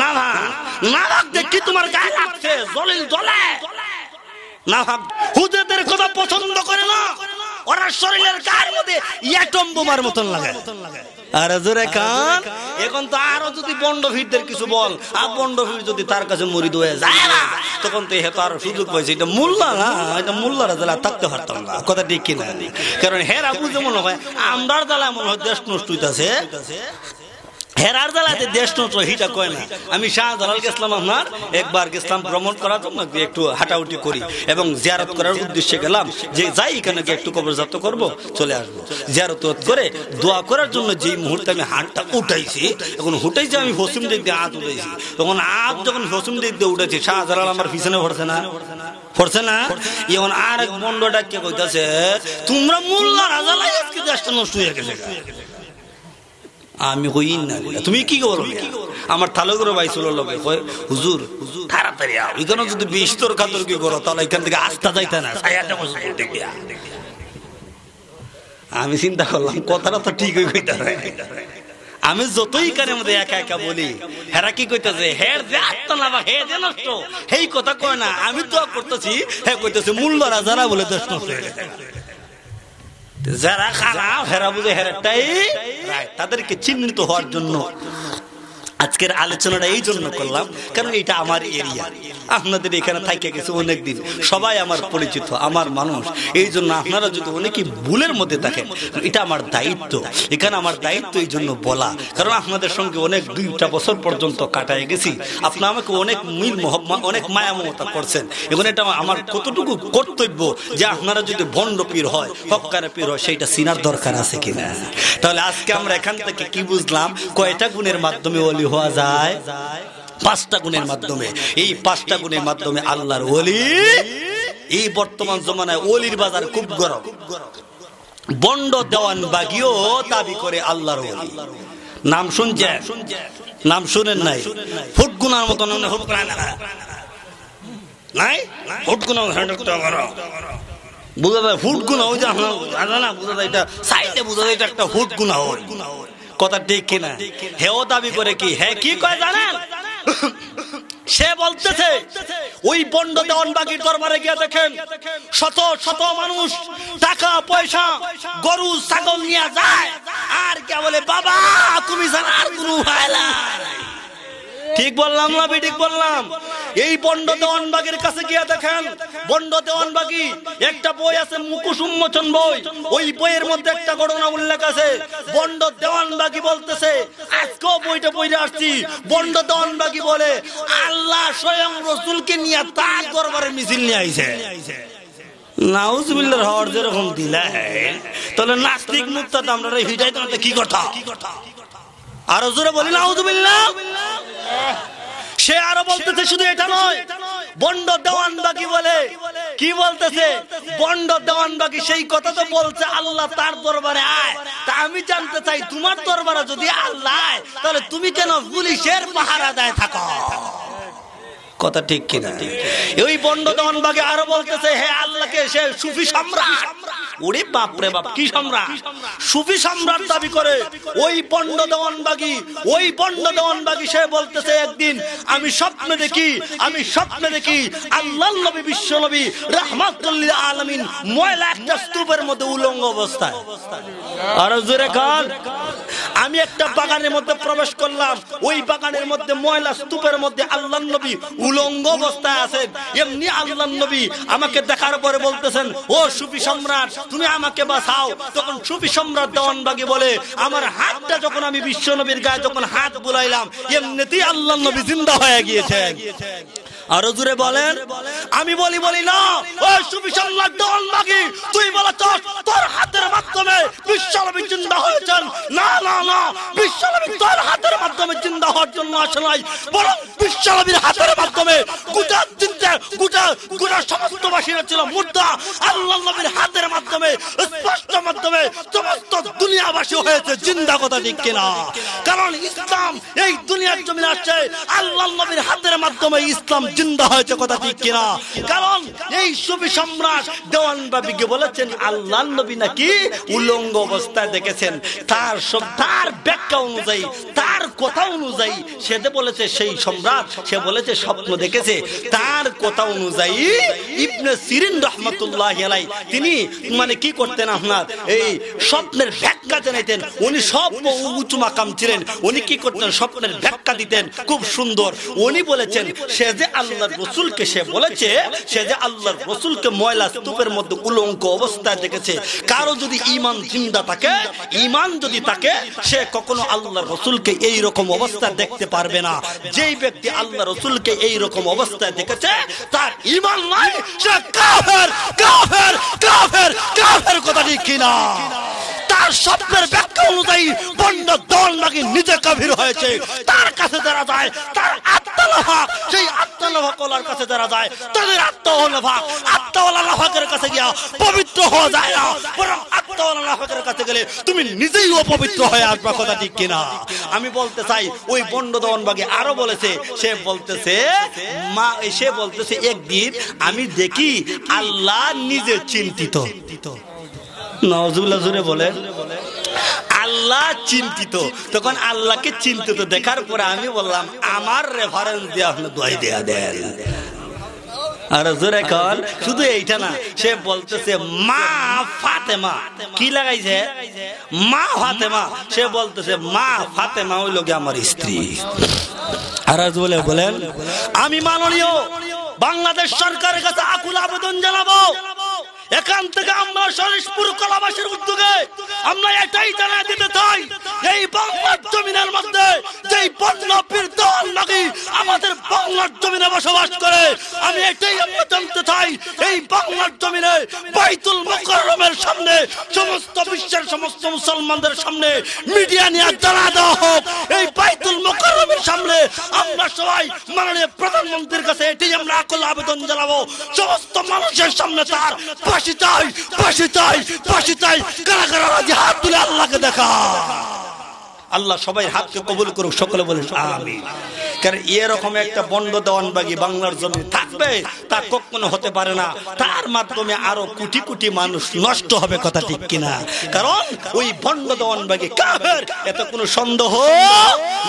না ভা না ভাগ দেখি তোমার গায়ে লাগছে জলিল জলে। না ভাব হুজুরদের কথা পছন্দ করে না। ওরা শরীরের গায়ের মধ্যে অ্যাটম বোমার মতন লাগে। আর জোরে কান। এখন তো আরও যদি বন্ডভীরদের কিছু বল আর বন্ডভীর যদি তার কাছে মরিদ হয়ে যায় না তখন তো হে তো আরও সুযোগ পাইছে। এটা মোল্লা না এটা মোল্লারা জেলা থাকতে পারতাম না। কথা ঠিক কিনা? কারণ হেরা বুঝে মনে হয় আমরার জ্বালা মনে হয় দেশ নষ্ট হইতাছে। হেরার জ্বালাতে দেশ নষ্ট হিটা কয় না। আমি শাহজালাল গেছিলাম আপনার, একবার গেছিলাম ভ্রমণ করার জন্য একটু হাঁটাউটি করি এবং জিয়ারত করার উদ্দেশ্যে গেলাম যে যাই এখানে একটু কবরজাত করব, চলে আসব। জিয়ারত করে দোয়া করার জন্য যেই মুহূর্তে আমি হাতটা উঠাইছি, এখন উঠাইছি আমি হসিম দিক দিয়ে হাত উঠাইছি। তখন হাত যখন হসিম দিক দিয়ে উঠেছি, শাহজালাল আমার পিছনে পড়ছে না। পড়ছে না? এখন আর এক বন্ডটা কে কইতাছে, তোমরা মোল্লা রাজালাই আজকে দেশটা নষ্ট হয়ে গেছে আমি কই না তুমি কি করো আমার তালুকের ভাই ছিল লোকে কয়, হুজুর, তাড়াতাড়ি আও। এখানে যদি বিস্তর খাতর কি করো, তাহলে এখান থেকে আস্থা যাইতে না। আমি চিন্তা করলাম, কথাটা তো ঠিকই কইতে আমি যতই কানে মধ্যে একা একা বলি, হেরা কি কইতেছে হের যে আত্মা না হে যে নষ্ট সেই কথা কয় না। আমি তো করতেছি, হে কইতেছে মূল্যরা যারা বলে দেশ নষ্ট হয়ে গেছে। যারা খারাপ, হেরা বুঝে হেরাটাই তাদেরকে চিহ্নিত হওয়ার জন্য আজকের আলোচনাটা এই জন্য করলাম, কারণ এটা আমার এরিয়া আপনাদের এখানে থাকে গেছে অনেক দিন। সবাই আমার পরিচিত, আমার মানুষ। এই জন্য আপনারা যদি অনেকেই ভুলের মধ্যে থাকেন, এটা আমার দায়িত্ব। এখানে আমার দায়িত্ব এই জন্য বলা। কারণ আপনাদের সঙ্গে অনেক দুইটা বছর পর্যন্ত কাটায় গেছি। আপনি আমাকে অনেক মিল অনেক মায়া মমতা করছেন। এবং এটা আমার কতটুকু কর্তব্য যে আপনারা যদি ভণ্ড পীর হয়, হকারে পীর হয়, সেইটা চিনার দরকার আছে কিনা? তাহলে আজকে আমরা এখান থেকে কি বুঝলাম? কয়টা গুণের মাধ্যমে অলি হওয়া যায়? পাঁচটা গুণের মাধ্যমে, এই পাঁচটা গুণের মাধ্যমে আল্লাহর ওলি, এই বর্তমান জমানায় ওলির বাজার খুব গরম। বন্ড দেওয়ান বাগিও দাবি করে আল্লাহর ওলি। নাম শুনছে নাম শুনেন নাই? ফুটগুনার মতন ফুটগুনা নাই ফুটগুনা বুঝা যায় ফুটগুনা ওই যে না, বুঝা যায় এটা সাইডে বুঝা যায় এটা একটা ফুটগুনা হয় কথা ঠিক কিনা? হেও দাবি করে কি? হ্যাঁ কি কয় জানেন? সে বলতেছে ওই বন্ড দেওয়ান বাগির দরবারে গিয়ে দেখেন শত শত মানুষ টাকা পয়সা গরু ছাগল নিয়ে যায়। আর কে বলে বাবা তুমি ছাড়া আর কোনো ভাইলা। ঠিক বললাম না ঠিক বললাম। এই বন্ড দেওয়ানবাগের কাছে গিয়ে দেখেন বন্ড দেওয়ানবাগি একটা বই আছে, মুকুশ বই। ওই বইয়ের মধ্যে একটা ঘটনা উল্লেখ আছে। বন্ড দেওয়ানবাগি বলতেছে, আজকেও বইটা বইরে আসছি। বন্ড দেওয়ানবাগি বলে, আল্লাহ স্বয়ং রসুলকে নিয়ে তার দরবারে মিছিল নিয়ে আইছে। নাউজুবিল্লাহ হওয়ার যেরকম দিলা। তাহলে নাস্তিক মুক্ত আমরা হিটাই তো কি কথা? আরও জোরে বলি, নাউজুবিল্লাহ। সে আরও বলতেছে শুধু এটা নয়। বন্ড দেওয়ান বাকি বলে? কি বলতেছে? বন্ড দেওয়ান বাকি সেই কথা তো বলছে আল্লাহ তার দরবারে আয়। তা আমি জানতে চাই, তোমার দরবারে যদি আল্লাহ তাহলে তুমি কেন পুলিশের পাহারা দেয় থাকো? কথা ঠিক কিনা? ওই বন্ড দেওয়ান বাগে আরও বলতেছে, হে আল্লাহকে সে সুফি সম্রাট। ওরে বাপ রে বাপ, কি সম্রাট? সুফি সম্রাট দাবি করে, ওই বন্ড দেওয়ান বাগি, ওই বন্ড দেওয়ান বাগি, সে বলতেছে একদিন, আমি স্বপ্নে দেখি, আমি স্বপ্নে দেখি আল্লাহ নবী, বিশ্ব নবী রহমাতুল্লিল আলমিন ময়লা একটা স্তূপের মধ্যে উলঙ্গ অবস্থায়। আর জোরে খান আমি একটা বাগানের মধ্যে প্রবেশ করলাম, ওই বাগানের মধ্যে ময়লা স্তূপের মধ্যে আল্লাহ নবী উলঙ্গ অবস্থায় আছেন এমনি আল্লাহ নবী আমাকে দেখার পরে বলতেছেন, ও সুফি সম্রাট, তুমি আমাকে বাঁচাও। তখন সুফি সম্রাট দেওয়ানবাগি বলে, আমার হাতটা যখন আমি বিশ্ব নবীর গায়ে যখন হাত বুলাইলাম, এমনিতেই আল্লাহ নবী জিন্দা হয়ে গিয়েছেন। আরও জুড়ে বলেন, আমি বলি বলি না, ও সুফি সম্রাট তুই বলে তোর হাতের মাধ্যমে বিশ্বনবী জিন্দা হয়েছেন? না না না বিশ্বনবী তোর হাতের মাধ্যমে জিন্দা হওয়ার জন্য আসে নাই, বরং হাতের মাধ্যমে গোটা চিন্তা গোটা গোটা সমস্ত বাসীরা ছিল মুদ্রা আল্লাহ নবীর হাতের মাধ্যমে, স্পষ্ট মাধ্যমে সমস্ত দুনিয়াবাসী হয়েছে। জিন্দা কথা ঠিক কিনা? কারণ ইসলাম, এই দুনিয়ার জমিনে আসছে। আল্লাহ নবীর হাতের মাধ্যমে ইসলাম জিন্দা হয়েছে কথা ঠিক কিনা? কারণ এই সুফি সম্রাট দেওয়ান বাবিকে বলেছেন আল্লাহ নবী নাকি উলঙ্গ অবস্থায় দেখেছেন। তার সব, তার ব্যাখ্যা অনুযায়ী, তার কথা অনুযায়ী সে বলেছে সেই সম্রাট। সে বলেছে স্বপ্ন দেখেছে। তার কথা অনুযায়ী ইবনে সিরিন রহমতুল্লাহ আলাই তিনি মানে কি করতেন আপনার? এই স্বপ্নের ব্যাখ্যা জানাইতেন। উনি সব উঁচু মাকাম ছিলেন। উনি কি করতেন? স্বপ্নের ব্যাখ্যা দিতেন। খুব সুন্দর। উনি বলেছেন, সে যে আল্লাহর রসুলকে সে বলেছে, সে যে আল্লাহর রসুলকে ময়লা স্তূপের মধ্যে উলঙ্ক অবস্থায় দেখেছে কারও যদি ইমান জিন্দা থাকে ইমান যদি থাকে, সে কখনো আল্লাহ রসুলকে এই রকম অবস্থায় দেখতে পারবে না। যেই ব্যক্তি আল্লাহ রসুলকে এই রকম অবস্থায় দেখেছে তার ইমান নাই সে কাফের কাফের কাফের কাফের কথা কিনা? তার স্বপ্নের ব্যাখ্যা অনুযায়ী বন্ড দল নাকি নিজে কাভির হয়েছে। তার কাছে যারা যায়, তার আত্মালাভা, সেই আত্মালাভা কলার কাছে যারা যায়, তাদের আত্মালাভা। আত্মাওয়ালা লাভাকের কাছে গিয়া পবিত্র হওয়া যায় না। বরং আত্মাওয়ালা লাভাকের কাছে গেলে তুমি নিজেই অপবিত্র হয়ে আসবা, কথা ঠিক কিনা? আমি বলতে চাই, ওই বন্ড দমনবাগে আরও বলেছে, সে বলতেছে, মা, সে বলতেছে, একদিন আমি দেখি আল্লাহ নিজে চিন্তিত। জুড়ে বলেন আল্লাহ চিন্তিত। তখন আল্লাহকে চিন্তিত দেখার পরে আমি বললাম আমার রেফারেন্স দিয়ে আপনি দোয়াই দেয়া দেন। আর জোরে কর শুধু এইটা না সে বলতেছে মা ফাতেমা। কি লাগাইছে? মা ফাতেমা। সে বলতেছে মা ফাতেমা ওই লোকে আমার স্ত্রী। আর বলে বলেন আমি মাননীয় বাংলাদেশ সরকারের কাছে আকুল আবেদন জানাব। এখান থেকে আমরা সরিষপুর কলাবাসীর উদ্যোগে আমরা এটাই জানা দিতে চাই, এই বাংলার জমিনের মধ্যে যেই বন্য দল নাকি আমাদের বাংলার জমিনে বসবাস করে, আমি এটাই আমরা জানতে চাই, এই বাংলার জমিনে বাইতুল মুকাররমের সামনে, সমস্ত বিশ্বের সমস্ত মুসলমানদের সামনে মিডিয়া নিয়ে জানা দেওয়া হোক, এই বাইতুল মুকাররমের সামনে আমরা সবাই মাননীয় প্রধানমন্ত্রীর কাছে এটাই আমরা আকল আবেদন জানাব, সমস্ত মানুষের সামনে তার ফাঁসি চাই ফাঁসি চাই চাই। কারা কারা রাজি? হাত তুলে আল্লাহকে দেখা। আল্লাহ সবাই হাতকে কবুল করুক, সকলে বলেন আমি কারণ এরকম একটা বন্ড দেওয়ানবাগি বাংলার জমি থাকবে তা কখনো হতে পারে না। তার মাধ্যমে আরও কোটি কোটি মানুষ নষ্ট হবে কথা ঠিক কিনা। কারণ ওই বন্ড দেওয়ানবাগি কাফের, এত কোনো সন্দেহ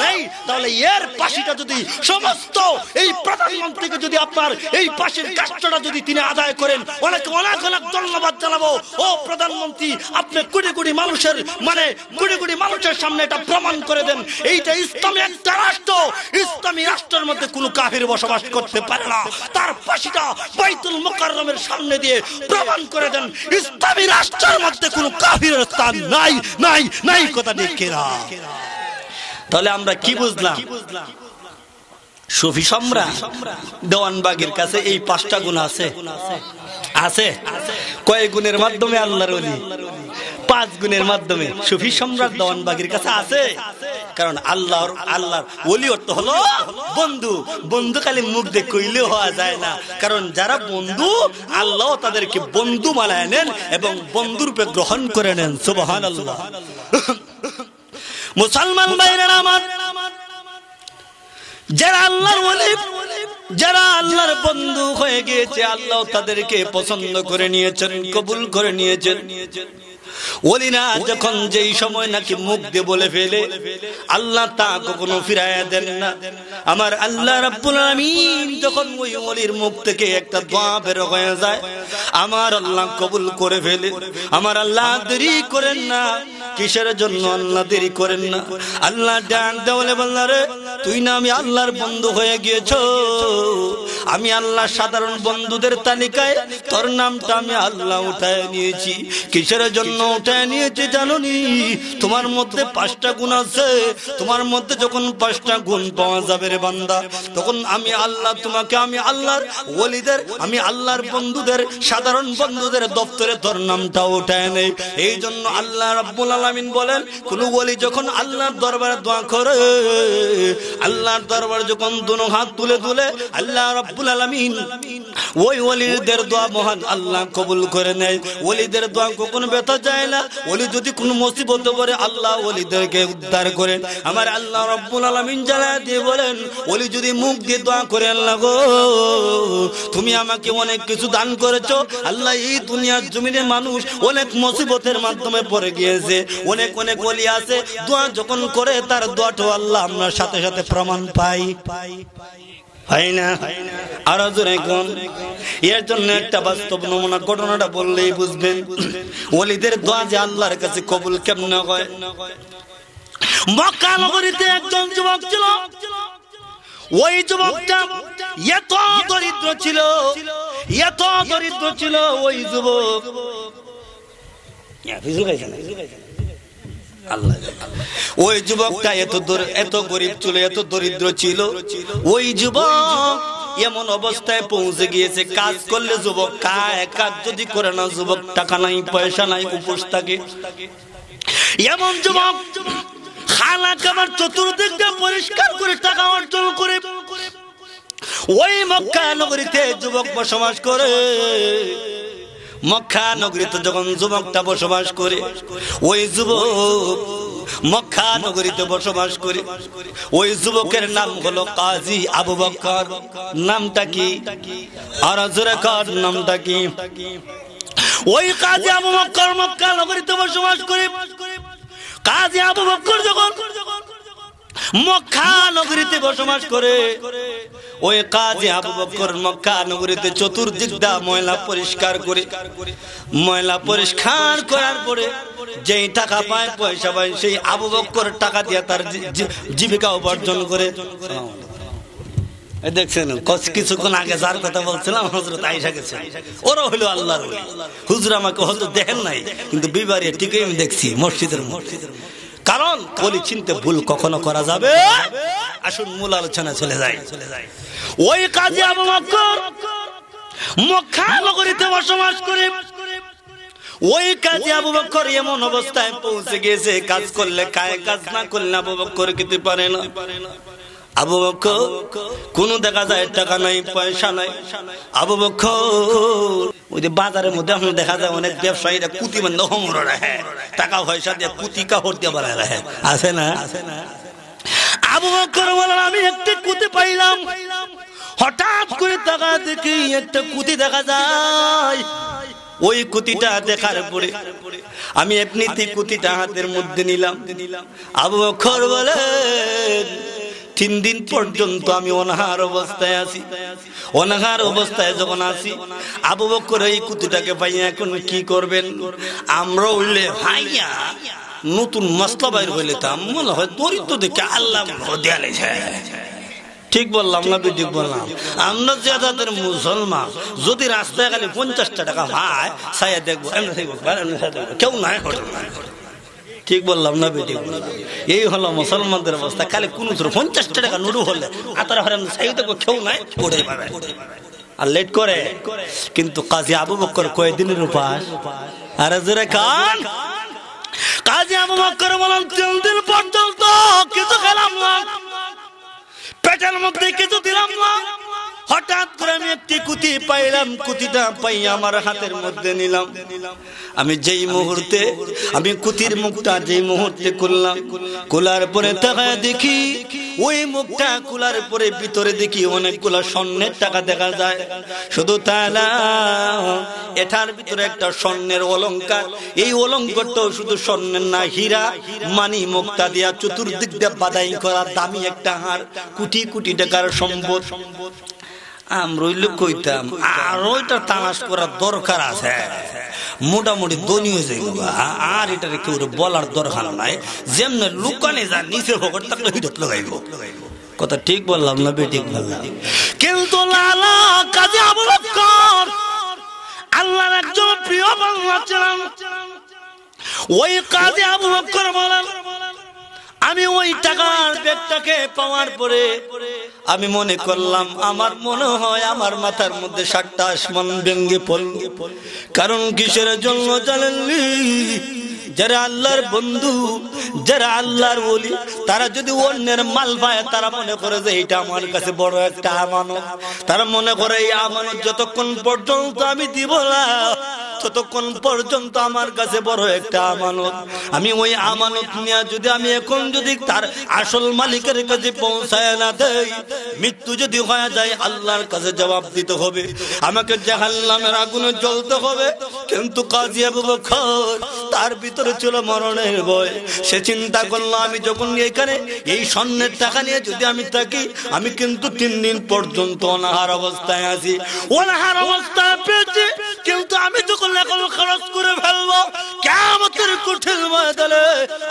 নেই? তাহলে এর পাশিটা যদি সমস্ত এই প্রধানমন্ত্রীকে যদি আপনার এই পাশের যদি তিনি আদায় করেন, অনেক অনেক অনেক ধন্যবাদ জানাব। ও প্রধানমন্ত্রী, আপনি কোটি কোটি মানুষের মানে কোটি কোটি মানুষের সামনে এটা প্রমাণ করে দেন। এইটা একটা রাষ্ট্র। ইসলামী রাষ্ট্রের মধ্যে কোনো কাফির বসবাস করতে পারে না। তার পাশিটা বাইতুল মোকাররমের সামনে দিয়ে প্রমাণ করে দেন, ইসলামী রাষ্ট্রের মধ্যে কোনো কাফির স্থান নাই নাই নাই কথা দেখে না তাহলে আমরা কি বুঝলাম? সুফি সম্রাট দেওয়ানবাগের কাছে এই পাঁচটা গুণ আছে। আছে? কয় গুণের মাধ্যমে আল্লাহর পাঁচ গুণের মাধ্যমে সুফি সম্রাট দেওয়ানবাগের কাছে আছে। কারণ আল্লাহর আল্লাহর ওলি অর্থ হলো বন্ধু। বন্ধু খালি মুখ দিয়ে কইলেও হওয়া যায় না। কারণ যারা বন্ধু, আল্লাহ তাদেরকে বন্ধু মানায় নেন এবং বন্ধুরূপে গ্রহণ করে নেন। সুবহান আল্লাহ মুসলমান ভাইরা আমার, যারা আল্লাহর ওলি, যারা আল্লাহর বন্ধু হয়ে গিয়েছে, আল্লাহ তাদেরকে পছন্দ করে নিয়েছেন, কবুল করে নিয়েছেন নিয়েছেন। যখন যেই সময় নাকি মুখ দিয়ে বলে ফেলে, আল্লাহ তা কখনো ফিরাইয়া দেন না। আমার আল্লাহ রাব্বুল আলামিন যখন ওই মুখ থেকে একটা দোয়া বের হয়ে যায়, আমার আল্লাহ কবুল করে ফেলে। আমার আল্লাহ দেরি করেন না, কিসের জন্য আল্লাহ দেরি করেন না? আল্লাহ ডাক দেওয়ালে বললা রে, তুই না আমি আল্লাহর বন্ধু হয়ে গিয়েছ। আমি আল্লাহ সাধারণ বন্ধুদের তালিকায়, তোর নামটা আমি আল্লাহ উঠায় নিয়েছি। কিসের জন্য উঠায় নিয়েছি জানুনি তোমার মধ্যে পাঁচটা গুণ আছে। তোমার মধ্যে যখন পাঁচটা গুণ পাওয়া যাবে রে বান্দা, তখন আমি আল্লাহ তোমাকে, আমি আল্লাহর ওলিদের, আমি আল্লাহর বন্ধুদের, সাধারণ বন্ধুদের দপ্তরে তোর নামটা উঠায় নেই। এই জন্য আল্লাহ রাব্বুল আলামিন বলেন, কোন ওলি যখন আল্লাহর দরবারে দোয়া করে, আল্লাহর দরবারে যখন দুনো হাত তুলে তুলে, আল্লাহ রব্বুল আলামিন ওই ওলিদের দোয়া মহান আল্লাহ কবুল করে নেয়। ওলিদের দোয়া কখনো ব্যথা যায়? না। ওলি যদি মুসিবত আল্লাহ ওলিদেরকে উদ্ধার করেন। আমার আল্লাহ রব্বুল আলামিন দিয়ে বলেন, ওলি যদি মুখ দিয়ে দোয়া করে, আল্লাহ গো, তুমি আমাকে অনেক কিছু দান করেছ। আল্লাহ এই দুনিয়ার জমিনে মানুষ অনেক মুসিবতের মাধ্যমে পড়ে গিয়েছে। অনেক অনেক ওলি আছে, দোয়া যখন করে, তার দোয়াটাও আল্লাহ আমরা সাথে সাথে প্রমাণ পাই পাই। হয় না? আরও জোরে কোন। এর জন্য একটা বাস্তব নমুনা ঘটনাটা বললেই বুঝবেন। ওলিদের দোয়া যে আল্লাহর কাছে কবুল কেমন হয়। মক্কা নগরীতে একজন যুবক ছিল। ওই যুবকটা এত দরিদ্র ছিল, এত দরিদ্র ছিল ওই যুবক। ওই যুবকটা এত এত গরিব ছিল, এত দরিদ্র ছিল। ওই যুবক এমন অবস্থায় পৌঁছে গিয়েছে, কাজ করলে যুবক খায়, কাজ যদি করে না, যুবক টাকা নাই, পয়সা নাই, উপোস থাকে। এমন যুবক খালা কামার চতুর্দিকটা পরিষ্কার করে টাকা অর্জন করে। ওই মক্কা নগরীতে যুবক বসবাস করে। মক্কা নগরীতে যখন যুবকটা বসবাস করে, ওই যুবক মক্কা নগরীতে বসবাস করি। ওই যুবকের নাম হলো কাজী আবু বকর নামটা কি? আর নামটা কি? ওই কাজী আবু বকর মক্কা নগরীতে বসবাস করি। কাজী আবু বকর যখন বসবাস করে। ওই আবু বকর চতুর্দিক দা ময়লা পরিষ্কার করে। ময়লা পরিষ্কার করার পরে যেই টাকা পায়, পয়সা পায়, সেই আবু বকর টাকা দিয়ে তার জীবিকা উপার্জন করে। দেখছেন কিছুক্ষণ আগে যার কথা বলছিলাম হজরত আইসা গেছে। ওরা হলো আল্লাহর হুজুর আমাকে হয়তো দেখেন নাই, কিন্তু বিবারে ঠিকই আমি দেখছি, মসজিদের মসজিদের কারণ কলি চিনতে ভুল কখনো করা যাবে? আসুন মূল আলোচনা চলে যায় ওই কাজে আবু বকর মক্কা নগরীতে বসবাস করে। ওই কাজে আবু বকর এমন অবস্থায় পৌঁছে গিয়েছে কাজ করলে কায় কাজ না করলে আবু বকর খেতে পারে না। আবু বকর, কোন দেখা যায় টাকা নাই, পয়সা নাই। আবু বকর, ওই যে বাজারের মধ্যে এখন দেখা যায় অনেক ব্যবসায়ীরা কুতি মানে নহমর রাখে। টাকা পয়সা দিয়ে কুতি কাপড় দিয়ে বানায় রাখে। আছে না? আবু বকর বলেন আমি একটা কুতি পাইলাম। হঠাৎ করে টাকা দেখি একটা কুতি দেখা যায়। ওই কুতিটা দেখার পরে আমি এমনিতে কুতিটা হাতের মধ্যে নিলাম। আবু বকর বলেন তিন দিন পর্যন্ত আমি অনাহার অবস্থায় আছি। অনাহার অবস্থায় যখন আছি, আবু বকর এই কুতিটাকে পাইয়া এখন কি করবেন? আমরা উঠলে ভাইয়া, নতুন মশলা বাইর হইলে তা মনে হয় দরিদ্র দেখে আল্লাহ দেয়ালে ঠিক বললাম না তুই ঠিক বললাম। আমরা যে তাদের মুসলমান, যদি রাস্তায় খালি পঞ্চাশটা টাকা হয় সাইয়া দেখব কেউ নাই নাই ঠিক বললাম না বেটি এই হলো মুসলমানদের অবস্থা। খালি কোন পঞ্চাশটা টাকা নুডু হলে কেউ নাই আর লেট করে, কিন্তু কাজী আবু বক্কর কয়েকদিনের উপাস? আরে জোরে কান। কাজী আবু বক্কর বলেন, তিন দিন পর্যন্ত কিছু খেলাম না। পেটের মধ্যে কিছু দিলাম না। হঠাৎ করে আমি একটি কুতি পাইলাম, কুতিটা পাই আমার হাতের মধ্যে নিলাম। আমি যেই মুহূর্তে, আমি কুতির মুখটা যেই মুহূর্তে খুললাম, খোলার পরে তাকায় দেখি, ওই মুখটা খোলার পরে ভিতরে দেখি অনেকগুলো স্বর্ণের টাকা দেখা যায়। শুধু তা না, এটার ভিতরে একটা স্বর্ণের অলংকার। এই অলঙ্কারটাও শুধু স্বর্ণের না, হীরা, মানি মুক্তা দিয়া চতুর্দিক দিয়ে বাদাই করা দামি একটা হার। কোটি কোটি টাকার সম্পদ। আমরা লোক কইতাম আর ওইটা তালাশ করার দরকার আছে। মোটামুটি দনি হয়ে আর এটা কেউ বলার দরকার নাই। যেমন লুকানে যা নিচে ভগত লাগাইব কথা ঠিক বললাম না বেঠিক বললাম। কিন্তু লালা কাজে আবু বকর আল্লাহর একজন প্রিয় বাংলা ছিলেন ওই কাজে আবু বকর বলেন। আমি ওই টাকার ব্যাগটাকে পাওয়ার পরে আমি মনে করলাম আমার মনে হয় আমার মাথার মধ্যে সাতটা আসমান ভেঙ্গে পড়ল। কারণ কিসের জন্য জানেননি? যারা আল্লাহর বন্ধু, যারা আল্লাহর বলি তারা যদি অন্যের মাল পায়, তারা মনে করে যে এটা আমার কাছে বড় একটা আমানত। তারা মনে করে এই আমানত যতক্ষণ পর্যন্ত আমি দিব না, ততক্ষণ পর্যন্ত আমার কাছে বড় একটা আমানত। আমি ওই আমানত নিয়ে যদি আমি এখন যদি তার আসল মালিকের কাছে পৌঁছায় না দেই, মৃত্যু যদি হয়ে যায়, আল্লাহর কাছে জবাব দিতে হবে। আমাকে জাহান্নামের আগুনে জ্বলতে হবে। কিন্তু কাজী আবু বকর তার ভিতরে ছিল মরণের ভয়। সে চিন্তা করল, আমি যখন এখানে এই স্বর্ণের টাকা নিয়ে যদি আমি থাকি, আমি কিন্তু তিন দিন পর্যন্ত অনাহার অবস্থায় আছি। অনাহার অবস্থায় পেয়েছি, কিন্তু আমি যখন এখন খরচ করে ফেলব কেমতের কঠিন ময়দানে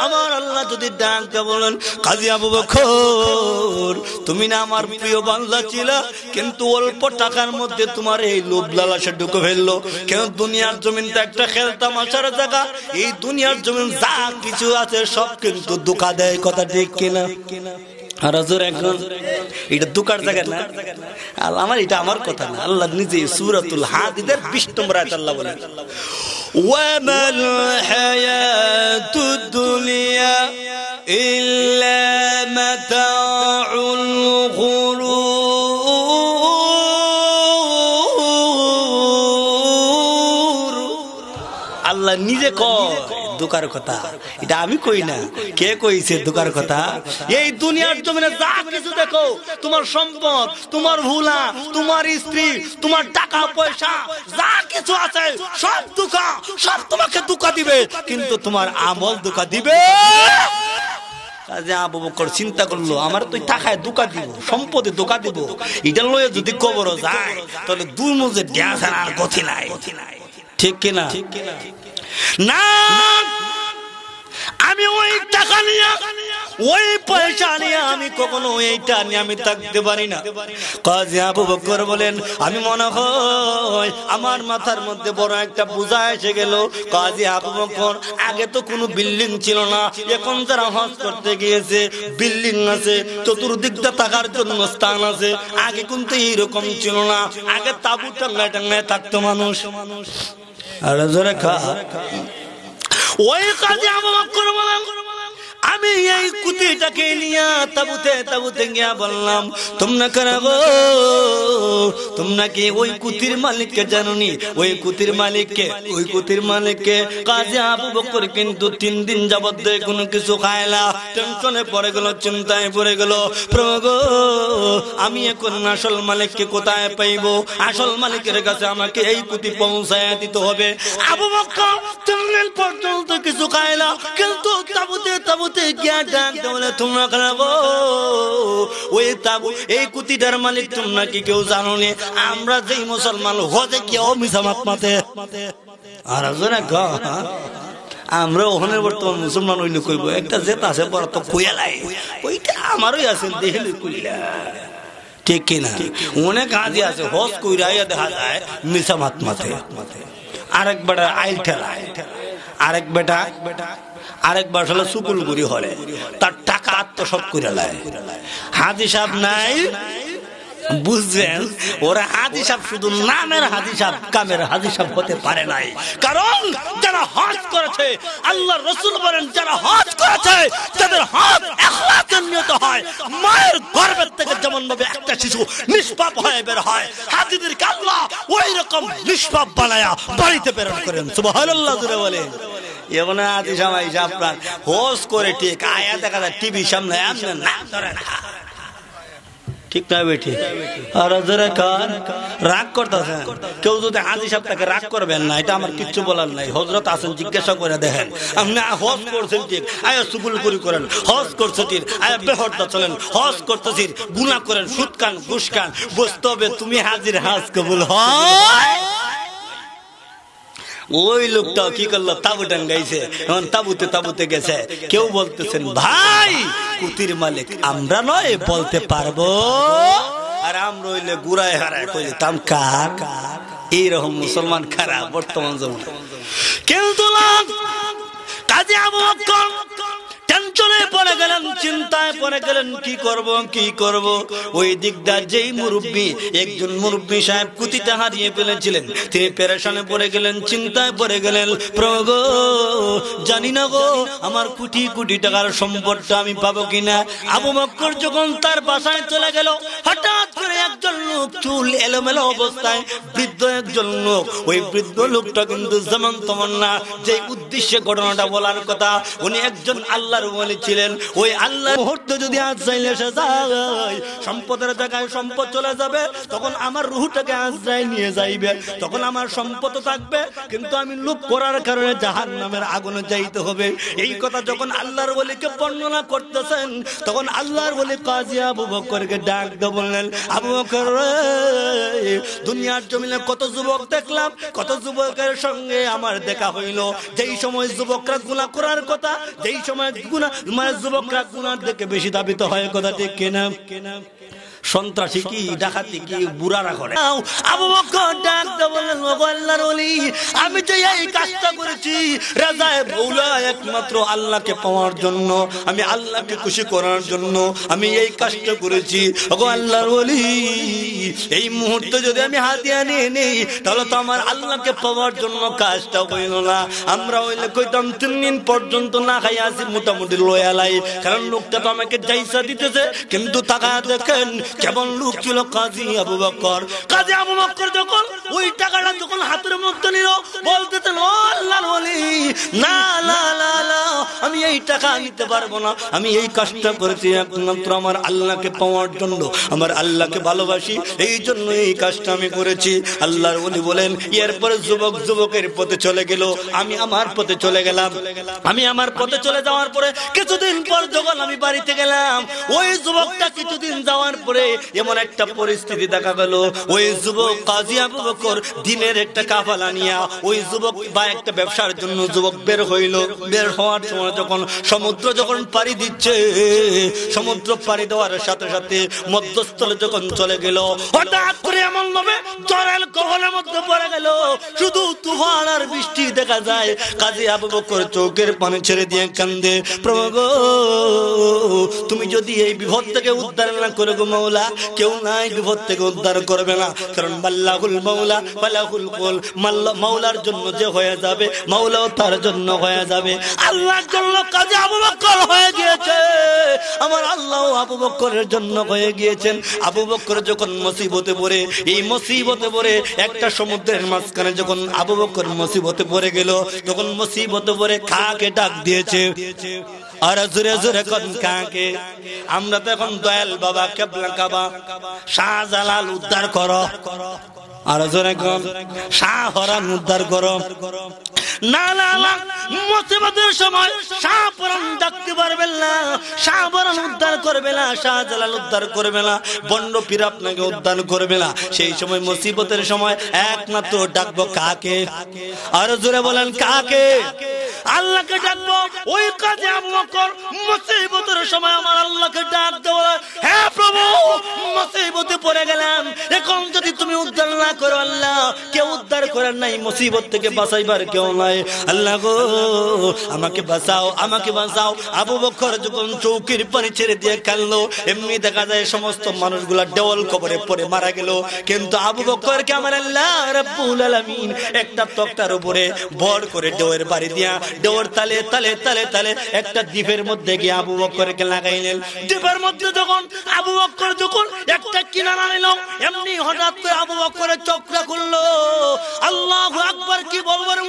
আমার আল্লাহ যদি ডাকতে বলেন, কাজী আবু বকর, তুমি না আমার প্রিয় বাংলা ছিল, কিন্তু অল্প টাকার মধ্যে তোমার এই লোভ লালাসে ঢুকে ফেলল। কেন দুনিয়ার জমিনটা একটা খেলতাম আসার জায়গা? এই দুনিয়ার জমিন যা কিছু আছে সব কিন্তু দোকা দেয়, কথা ঠিক কিনা? এটা জায়গা না? আর আমার এটা আমার কথা আল্লাহ নিজে সুরাতুল আল্লাহ দুনিয়া আল্লাহ নিজে দুকার কথা এটা আমি কই না? কে কইছে দুকার কথা এই দুনিয়ার জমিনে যা কিছু দেখো, তোমার সম্পদ, তোমার ভুলা, তোমার স্ত্রী, তোমার টাকা, পয়সা, যা কিছু আছে, সব দুকা, সব তোমাকে দুকা দিবে, কিন্তু তোমার আমল দুকা দিবে। চিন্তা করল, আমার তো টাকায় দোকা দিব, সম্পদে দোকা দিব। এটা লয়ে যদি কবর যায়, তাহলে দুই মজে আর গতি নাই। ঠিক কিনা? আমি ওই টাকা নিয়ে, ওই পয়সা নিয়ে আমি কখনো এইটা নিয়ে আমি থাকতে পারি না। কাজী আবু বকর বলেন, আমি মনে হয় আমার মাথার মধ্যে বড় একটা বোঝা এসে গেল। কাজী আবু বকর, আগে তো কোনো বিল্ডিং ছিল না, এখন যারা হজ করতে গিয়েছে, বিল্ডিং আছে, চতুর্দিকটা থাকার জন্য স্থান আছে, আগে কিন্তু এইরকম ছিল না। আগে তাবু টাঙ্গায় টাঙ্গায় থাকতো মানুষ। আর জোরে খা ওই কাজে আবু বকর বলেন আমি নিয়ে তাবুতে তাবুতে গিয়া বললাম তোমরা তোমরা কি ওই কুতির মালিককে জানুনি? ওই কুতির মালিককে, ওই কুতির মালিককে? কাজে আবু বকর কিন্তু তিন দিন যাবত কোনো কিছু খায়লা টেনশনে পড়ে গেল, চিন্তায় পড়ে গেল। প্রভু আমি এখন আসল মালিককে কোথায় পাইব? আসল মালিকের কাছে আমাকে এই কুতি পৌঁছায় দিতে হবে। আবু বকর পর্যন্ত কিছু খায়লা কিন্তু তাবুতে তাবুতে গিয়া ডাক বলে, তোমরা খারাপ ওই তাবু, এই কুতিটার মালিক তোমরা কি কেউ জানো নি আমরা যেই মুসলমান হতে গিয়ে মিশা মাত। আর গা, আমরা ওখানে বর্তমান মুসলমান হইলে কইব, একটা জেত আছে, বড় তো কুয়ালাই ওইটা আমারই আছে কইলা। ঠিক কিনা অনেক আদি আছে হস কইরা আইয়া দেখা যায় মিশা মাত। মাতে আরেক বেটা আইল ঠেলা আরেক বেটা আরেকবার হলো সুকুলগুড়ি হলে। তার টাকা আত্মসব করে লাই হাজি সাহেব নাই? বুঝছেন? ওরা হাজি সাহেব শুধু নামের হাজি সাহেব, কামের হাজি সাহেব হতে পারে নাই। কারণ যারা হজ করেছে আল্লাহ রসুল বলেন, যারা হজ করেছে, তাদের হজ এখলাসের নিয়ত হয়। মায়ের গর্ভের থেকে যেমন ভাবে একটা শিশু নিষ্পাপ হয়ে বের হয়, হাজিদেরকে আল্লাহ ওই রকম নিষ্পাপ বানায়া বাড়িতে প্রেরণ করেন। সুবহানাল্লাহ জুড়ে বলে এমন আদি সময় আপনার হোস করে ঠিক, আয়া দেখা যায় টিভির সামনে, এমনি না ধরে না। ঠিক না বেঠি আর রাগ করতেছেন? কেউ যদি হাজি সাহেব রাগ করবেন না, এটা আমার কিচ্ছু বলার নাই। হজরত আসেন জিজ্ঞাসা করে দেখেন। আপনি হজ করছেন ঠিক, আয়া সুগুল করি করেন হজ করছে ঠিক, আয়া বেহরদা চলেন হজ করতেছি গুণা করেন, সুদ কান ঘুষ কান বুঝতে হবে তুমি হাজির হাজ কবুল হয়? ওই লোকটা কি করল? তাবু টাঙ্গাইছে এখন তাবুতে তাবুতে গেছে। কেউ বলতেছেন, ভাই, কুতির মালিক, আমরা নয়, বলতে পারব? আর আমরা হইলে গুড়ায় হারায় কইতাম তাম কার? এইরকম মুসলমান খারাপ বর্তমান যেমন কিন্তু কাজে আবু বকর টেনশনে পড়ে গেলেন, চিন্তায় পড়ে গেলেন, কি করব কি করব? ওই দিকটা যেই মুরব্বী, একজন মুরব্বী সাহেব কুতিতে হারিয়ে ফেলেছিলেন। তিনি পেরেশানে পড়ে গেলেন, চিন্তায় পড়ে গেলেন, প্রভু জানি না গো, আমার কোটি কোটি টাকার সম্পদটা আমি পাবো কিনা? আবু বক্কর যখন তার বাসায় চলে গেল, হঠাৎ করে একজন লোক চুল এলোমেলো অবস্থায়, বৃদ্ধ একজন লোক। ওই বৃদ্ধ লোকটা কিন্তু যেমন তেমন না যে উদ্দেশ্যে ঘটনাটা বলার কথা। উনি একজন আল্লাহর বলে ছিলেন। ওই আল্লাহ মুহূর্তে যদি আজ চাইলে যায়, সম্পদের জায়গায় সম্পদ চলে যাবে, তখন আমার রুহটাকে আজরাই নিয়ে যাইবে। তখন আমার সম্পদ থাকবে, কিন্তু আমি লুপ করার কারণে জাহান নামের আগুনে যাইতে হবে। এই কথা যখন আল্লাহর বলিকে বর্ণনা করতেছেন, তখন আল্লাহর বলি কাজী আবু বকরকে ডাক দিয়ে বললেন, আবু বকর দুনিয়ার জমিনে কত যুবক দেখলাম, কত যুবকের সঙ্গে আমার দেখা হইল। যেই সময় যুবকরা গুণা করার কথা, যেই সময় গুণা মানে যুবকরা গুণার দিকে বেশি দাবিত হয়, কথা ঠিক কেনা কিনা? সন্ত্রাসী কি ডাকাতি কি বুড়ারা করে? আবু বকর ডাক বললেন ওগো আল্লাহর ওলি আমি এই কাজটা করেছি রাজায় মৌলা একমাত্র আল্লাহকে পাওয়ার জন্য আমি আল্লাহকে খুশি করার জন্য আমি এই কাজটা করেছি। ওগো আল্লাহর ওলি এই মুহূর্তে যদি আমি হাতিয়া নিয়ে নেই তাহলে তো আমার আল্লাহকে পাওয়ার জন্য কাজটা হইল না। আমরা হইলে কইতাম তিন দিন পর্যন্ত না খাই আসি মোটামুটি লয়ালাই। কারণ লোকটা তো আমাকে জাইসা দিতেছে কিন্তু টাকা দেখেন কেমন লোক ছিল কাজী আবু বকর, কাজী আবু বকর যখন ওই টাকাটা যখন হাতের মধ্যে নিল না আমি এই টাকা নিতে পারব না, আমি এই কাজটা করেছি একমাত্র আমার আল্লাহকে পাওয়ার জন্য, আমার আল্লাহকে ভালোবাসি, এই জন্য এই কাজটা আমি করেছি। আল্লাহর ওলি বলেন, এরপরে যুবক যুবকের পথে চলে গেল, আমি আমার পথে চলে গেলাম। আমি আমার পথে চলে যাওয়ার পরে কিছুদিন পর যখন আমি বাড়িতে গেলাম, ওই যুবকটা কিছুদিন যাওয়ার পরে এমন একটা পরিস্থিতি দেখা গেল। ওই যুবক কাজী আবু বকর দিনের একটা কাফালা নিয়া ওই যুবক বা একটা ব্যবসার জন্য যুবক বের হইল। বের হওয়ার সময় যখন সমুদ্র যখন পাড়ি দিচ্ছে, সমুদ্র পাড়ি দেওয়ার সাথে সাথে মধ্যস্থলে যখন চলে গেল, হঠাৎ করে এমন ভাবে চরেল কখনের মধ্যে পড়ে গেল। শুধু তুফান আর বৃষ্টি দেখা যায়। কাজী আবু বকর চৌকের পানি ছেড়ে দিয়ে কান্দে। প্রভু তুমি যদি এই বিপদ থেকে উদ্ধার না করে গো মৌলা কেউ নাই বিপদ থেকে উদ্ধার করবে না। কারণ মাল্লাহুল মৌলা বালাহুল কুল মাওলার জন্য যে হয়ে যাবে, মাওলাও তার জন্য হয়ে যাবে। আল্লাহর জন্য কাজে আবু বকর হয়ে গিয়েছে। আমার আল্লাহ আবু বকরের জন্য হয়ে গিয়েছেন। আবু বকর যখন মুসিবতে পড়ে, এই মুসিবতে পড়ে, একটা সমুদ্রের মাঝখানে যখন আবু বকর মুসিবতে পড়ে গেল, তখন মুসিবতে পড়ে খাকে ডাক দিয়েছে। কোন আমরা তো এখন দয়াল বাবা, কেবলা কাবা, শাহজালাল উদ্ধার করো। আর জোরে কম শাহরান উদ্ধার করো। না না না, মুসিবতের সময় ডাকতে না উদ্ধার করবে না, শাহজালাল উদ্ধার করবে না পীর আপনাকে উদ্ধার করবে না। সেই সময় মুসিবতের সময় একমাত্র ডাকবো কাকে? আর জোরে বলেন, কাকে? আল্লাহকে ডাকবো, ওই কাজে মুসিবতের সময় আমার আল্লাহকে ডাক দেবো হ্যাঁ প্রভু, মুসিবতে পড়ে গেলাম, এখন যদি তুমি উদ্ধার না করো আল্লাহ, কেউ উদ্ধার করার নাই, মুসিবত থেকে বাঁচাইবার কেউ নাই। আল্লাহ গো, আমাকে বাঁচাও আমাকে বাঁচাও। আবু যখন চৌকির পানি ছেড়ে দিয়ে এমনি দেখা যায় সমস্ত মানুষগুলা দেওয়াল কবরে পড়ে মারা গেল। কিন্তু আবু আমার আল্লাহ আলামিন একটা তক্তার উপরে ভর করে বাড়ি দিয়া তালে তালে তালে তালে একটা দ্বীপের মধ্যে গিয়ে আবু বকরকে লাগাইলেন। দ্বীপের মধ্যে যখন আবু যখন একটা কিনারা নিল, এমনি হঠাৎ করে আবু খুললো। আল্লাহ আকবার, কি বলব রে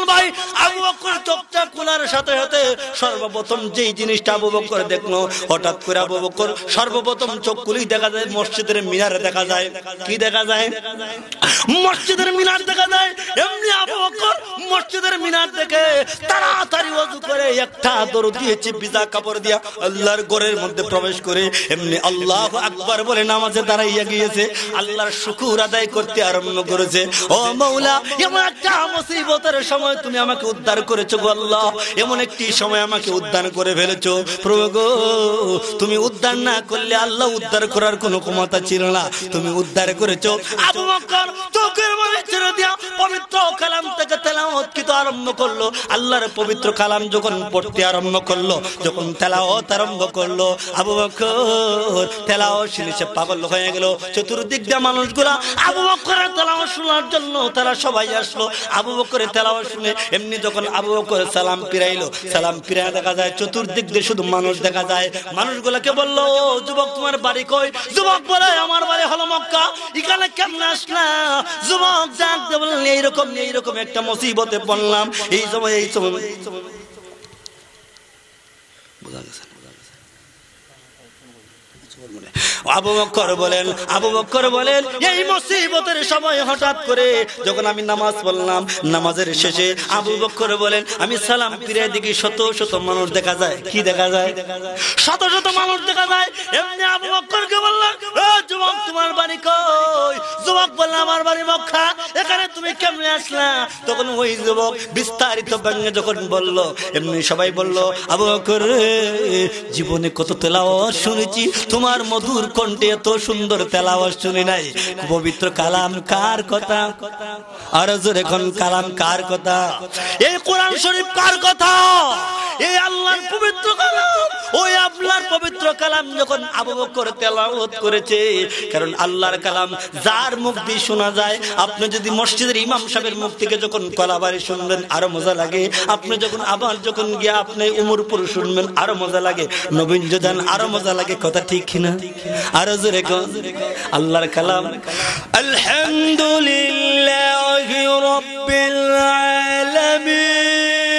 মুসলমান ভাই, আবু বকর চোখটা খোলার সাথে সাথে সর্বপ্রথম যেই জিনিসটা আবু বকর দেখল, হঠাৎ করে আবু বকর সর্বপ্রথম চোখ খুলেই দেখা যায়, মসজিদের মিনারে দেখা যায়। কি দেখা যায়? মসজিদের মিনার দেখা যায়। এমনি আবু বকর মসজিদের মিনার দেখে তাড়াতাড়ি ওযু করে একটা দরু দিয়েছে, ভিজা কাপড় দিয়া আল্লাহর ঘরের মধ্যে প্রবেশ করে। এমনি আল্লাহ আকবার বলে নামাজে দাঁড়াইয়া গিয়েছে, আল্লাহর শুকুর আদায় করতে আরম্ভ করেছে। ও মৌলা, এমন একটা মুসিবতের সময় তুমি আমাকে উদ্ধার করেছ গো আল্লাহ। এমন একটি সময় আমাকে উদ্ধার করে ফেলেছো। প্রভু গো তুমি উদ্ধার না করলে আল্লাহ উদ্ধার করার কোনো ক্ষমতা ছিল না। তুমি উদ্ধার করেছ। আবু বকর চোখের মনে ছেড়ে দিয়া পবিত্র কালাম থেকে তেলাওয়াত কিন্তু আরম্ভ করল। আল্লাহর পবিত্র কালাম যখন পড়তে আরম্ভ করল, যখন তেলাওয়াত আরম্ভ করল, আবু বকর তেলাওয়াত শুনে সে পাগল হয়ে গেল। চতুর্দিক দিয়ে মানুষগুলা আবু বকরের তেলাওয়াত শোনার জন্য তারা সবাই আসলো। আবু বকরের তেলাওয়াত শুনে এমনি যখন আবু বকর সালাম ফিরাইলো সালাম ফিরায় দেখা যায়, চতুর্দিক দিয়ে শুধু মানুষ দেখা যায়। মানুষগুলোকে বলল যুবক, তোমার বাড়ি কই? যুবক বলে, আমার বাড়ি হলো মক্কা। এখানে কেমন আসলা? যুবক যাক বললেন এইরকম এইরকম একটা মুসিবতে পড়লাম। এই সময় এই সময় বোঝা গেছে আবু বক্কর বলেন, আবু বক্কর বলেন, এই মুসিবতের সময় হঠাৎ করে যখন আমি নামাজ পড়লাম, নামাজের শেষে আবু বক্কর বলেন, আমি সালাম ফিরে দেখি শত শত মানুষ দেখা যায়। কি দেখা যায়? শত শত মানুষ দেখা যায়। এমনি আবু বক্করকে বললাম যুবক, তোমার বাড়ি কই? যুবক বললাম আমার বাড়ি মক্কা। এখানে তুমি কেমনে আসলা? তখন ওই যুবক বিস্তারিত ব্যঙ্গে যখন বলল, এমনি সবাই বলল, আবু বকর জীবনে কত তেলাওয়াত শুনেছি। তোমার মধুর কণ্ঠে এত সুন্দর তেলাওয়াত শুনি নাই। পবিত্র কালাম কার কথা? আর জোর এখন কালাম কার কথা? এই কোরআন শরীফ কার কথা? এই আল্লাহর পবিত্র কালাম। ওই আল্লাহর পবিত্র কালাম যখন আবু বকর তেলাওয়াত করেছে, কারণ আল্লাহর কালাম যার মুখ দিয়ে শোনা যায়, আপনি যদি মসজিদের ইমাম সাহেবের মুখ থেকে যখন কলাবারি শুনবেন, আরও মজা লাগে। আপনি যখন আবার যখন গিয়ে আপনি উমরপুর শুনবেন, আরও মজা লাগে। নবীন যোদান আরও মজা লাগে, কথা ঠিক কিনা? আরও জোরে কোন আল্লাহর কালাম। আলহামদুলিল্লাহ রব্বিল আলামিন।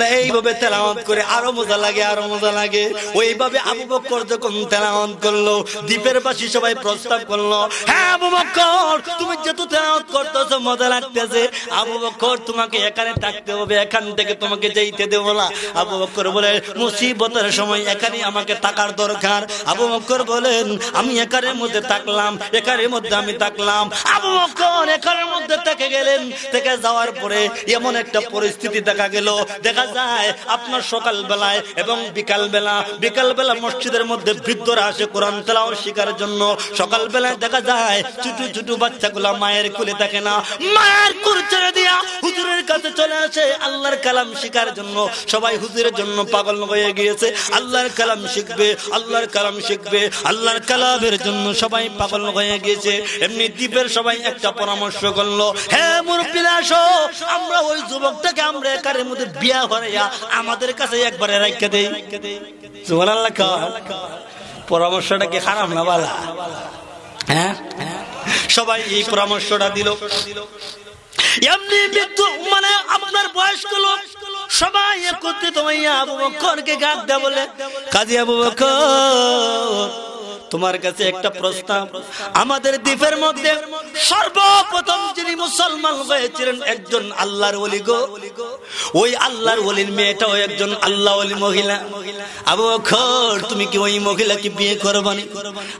বান্দা এইভাবে তেলাওয়াত করে আরও মজা লাগে, আরও মজা লাগে। ওইভাবে আবু বক্কর যখন তেলাওয়াত করল, দ্বীপের পাশে সবাই প্রস্তাব করল হ্যাঁ আবু বক্কর, তুমি যেহেতু তেলাওয়াত করতেছো, মজা লাগতেছে। আবু বক্কর, তোমাকে এখানে থাকতে হবে, এখান থেকে তোমাকে যেতে দেব না। আবু বক্কর বলে, মুসিবতের সময় এখানে আমাকে থাকার দরকার। আবু বক্কর বলেন, আমি এখানের মধ্যে থাকলাম এখানের মধ্যে আমি থাকলাম। আবু বক্কর এখানের মধ্যে থেকে গেলেন। থেকে যাওয়ার পরে এমন একটা পরিস্থিতি দেখা গেল। দেখা যায়। আপনার সকাল বেলায় এবং বিকাল বেলা বিকাল বেলা মসজিদের মধ্যে বৃদ্ধরা আসে কোরআন তেলাও শিকার জন্য। সকাল বেলায় দেখা যায়, ছোট ছোট বাচ্চাগুলা মায়ের কুলে থাকে না। মায়ের কুল ছেড়ে দিয়া হুজুরের কাছে চলে আসে আল্লাহর কালাম শিকার জন্য। সবাই হুজুরের জন্য পাগল হয়ে গিয়েছে। আল্লাহর কালাম শিখবে, আল্লাহর কালাম শিখবে, আল্লাহর কালামের জন্য সবাই পাগল হয়ে গিয়েছে। এমনি দ্বীপের সবাই একটা পরামর্শ করল হ্যাঁ মুরব্বীরা, আসো। আমরা ওই যুবকটাকে আমরা একারের মধ্যে বিয়া আমাদের কাছে একবারে রাখতে দেই। পরামর্শটা কি খারাপ না বালা? হ্যাঁ? সবাই এই পরামর্শটা দিল। এমনি মানে আপনার সবাই একত্রিত হইয়া আবু বকরকে গাছ দেয়া বলে, কাজী আবু বকর তোমার কাছে একটা প্রস্তাব। আমাদের দ্বীপের মধ্যে সর্বপ্রথম যিনি মুসলমান হয়েছিলেন একজন আল্লাহর ওলি গো। ওই আল্লাহর ওলির মেয়েটাও একজন আল্লাহ ওলি মহিলা। আবু বকর, তুমি কি ওই মহিলাকে বিয়ে করবানি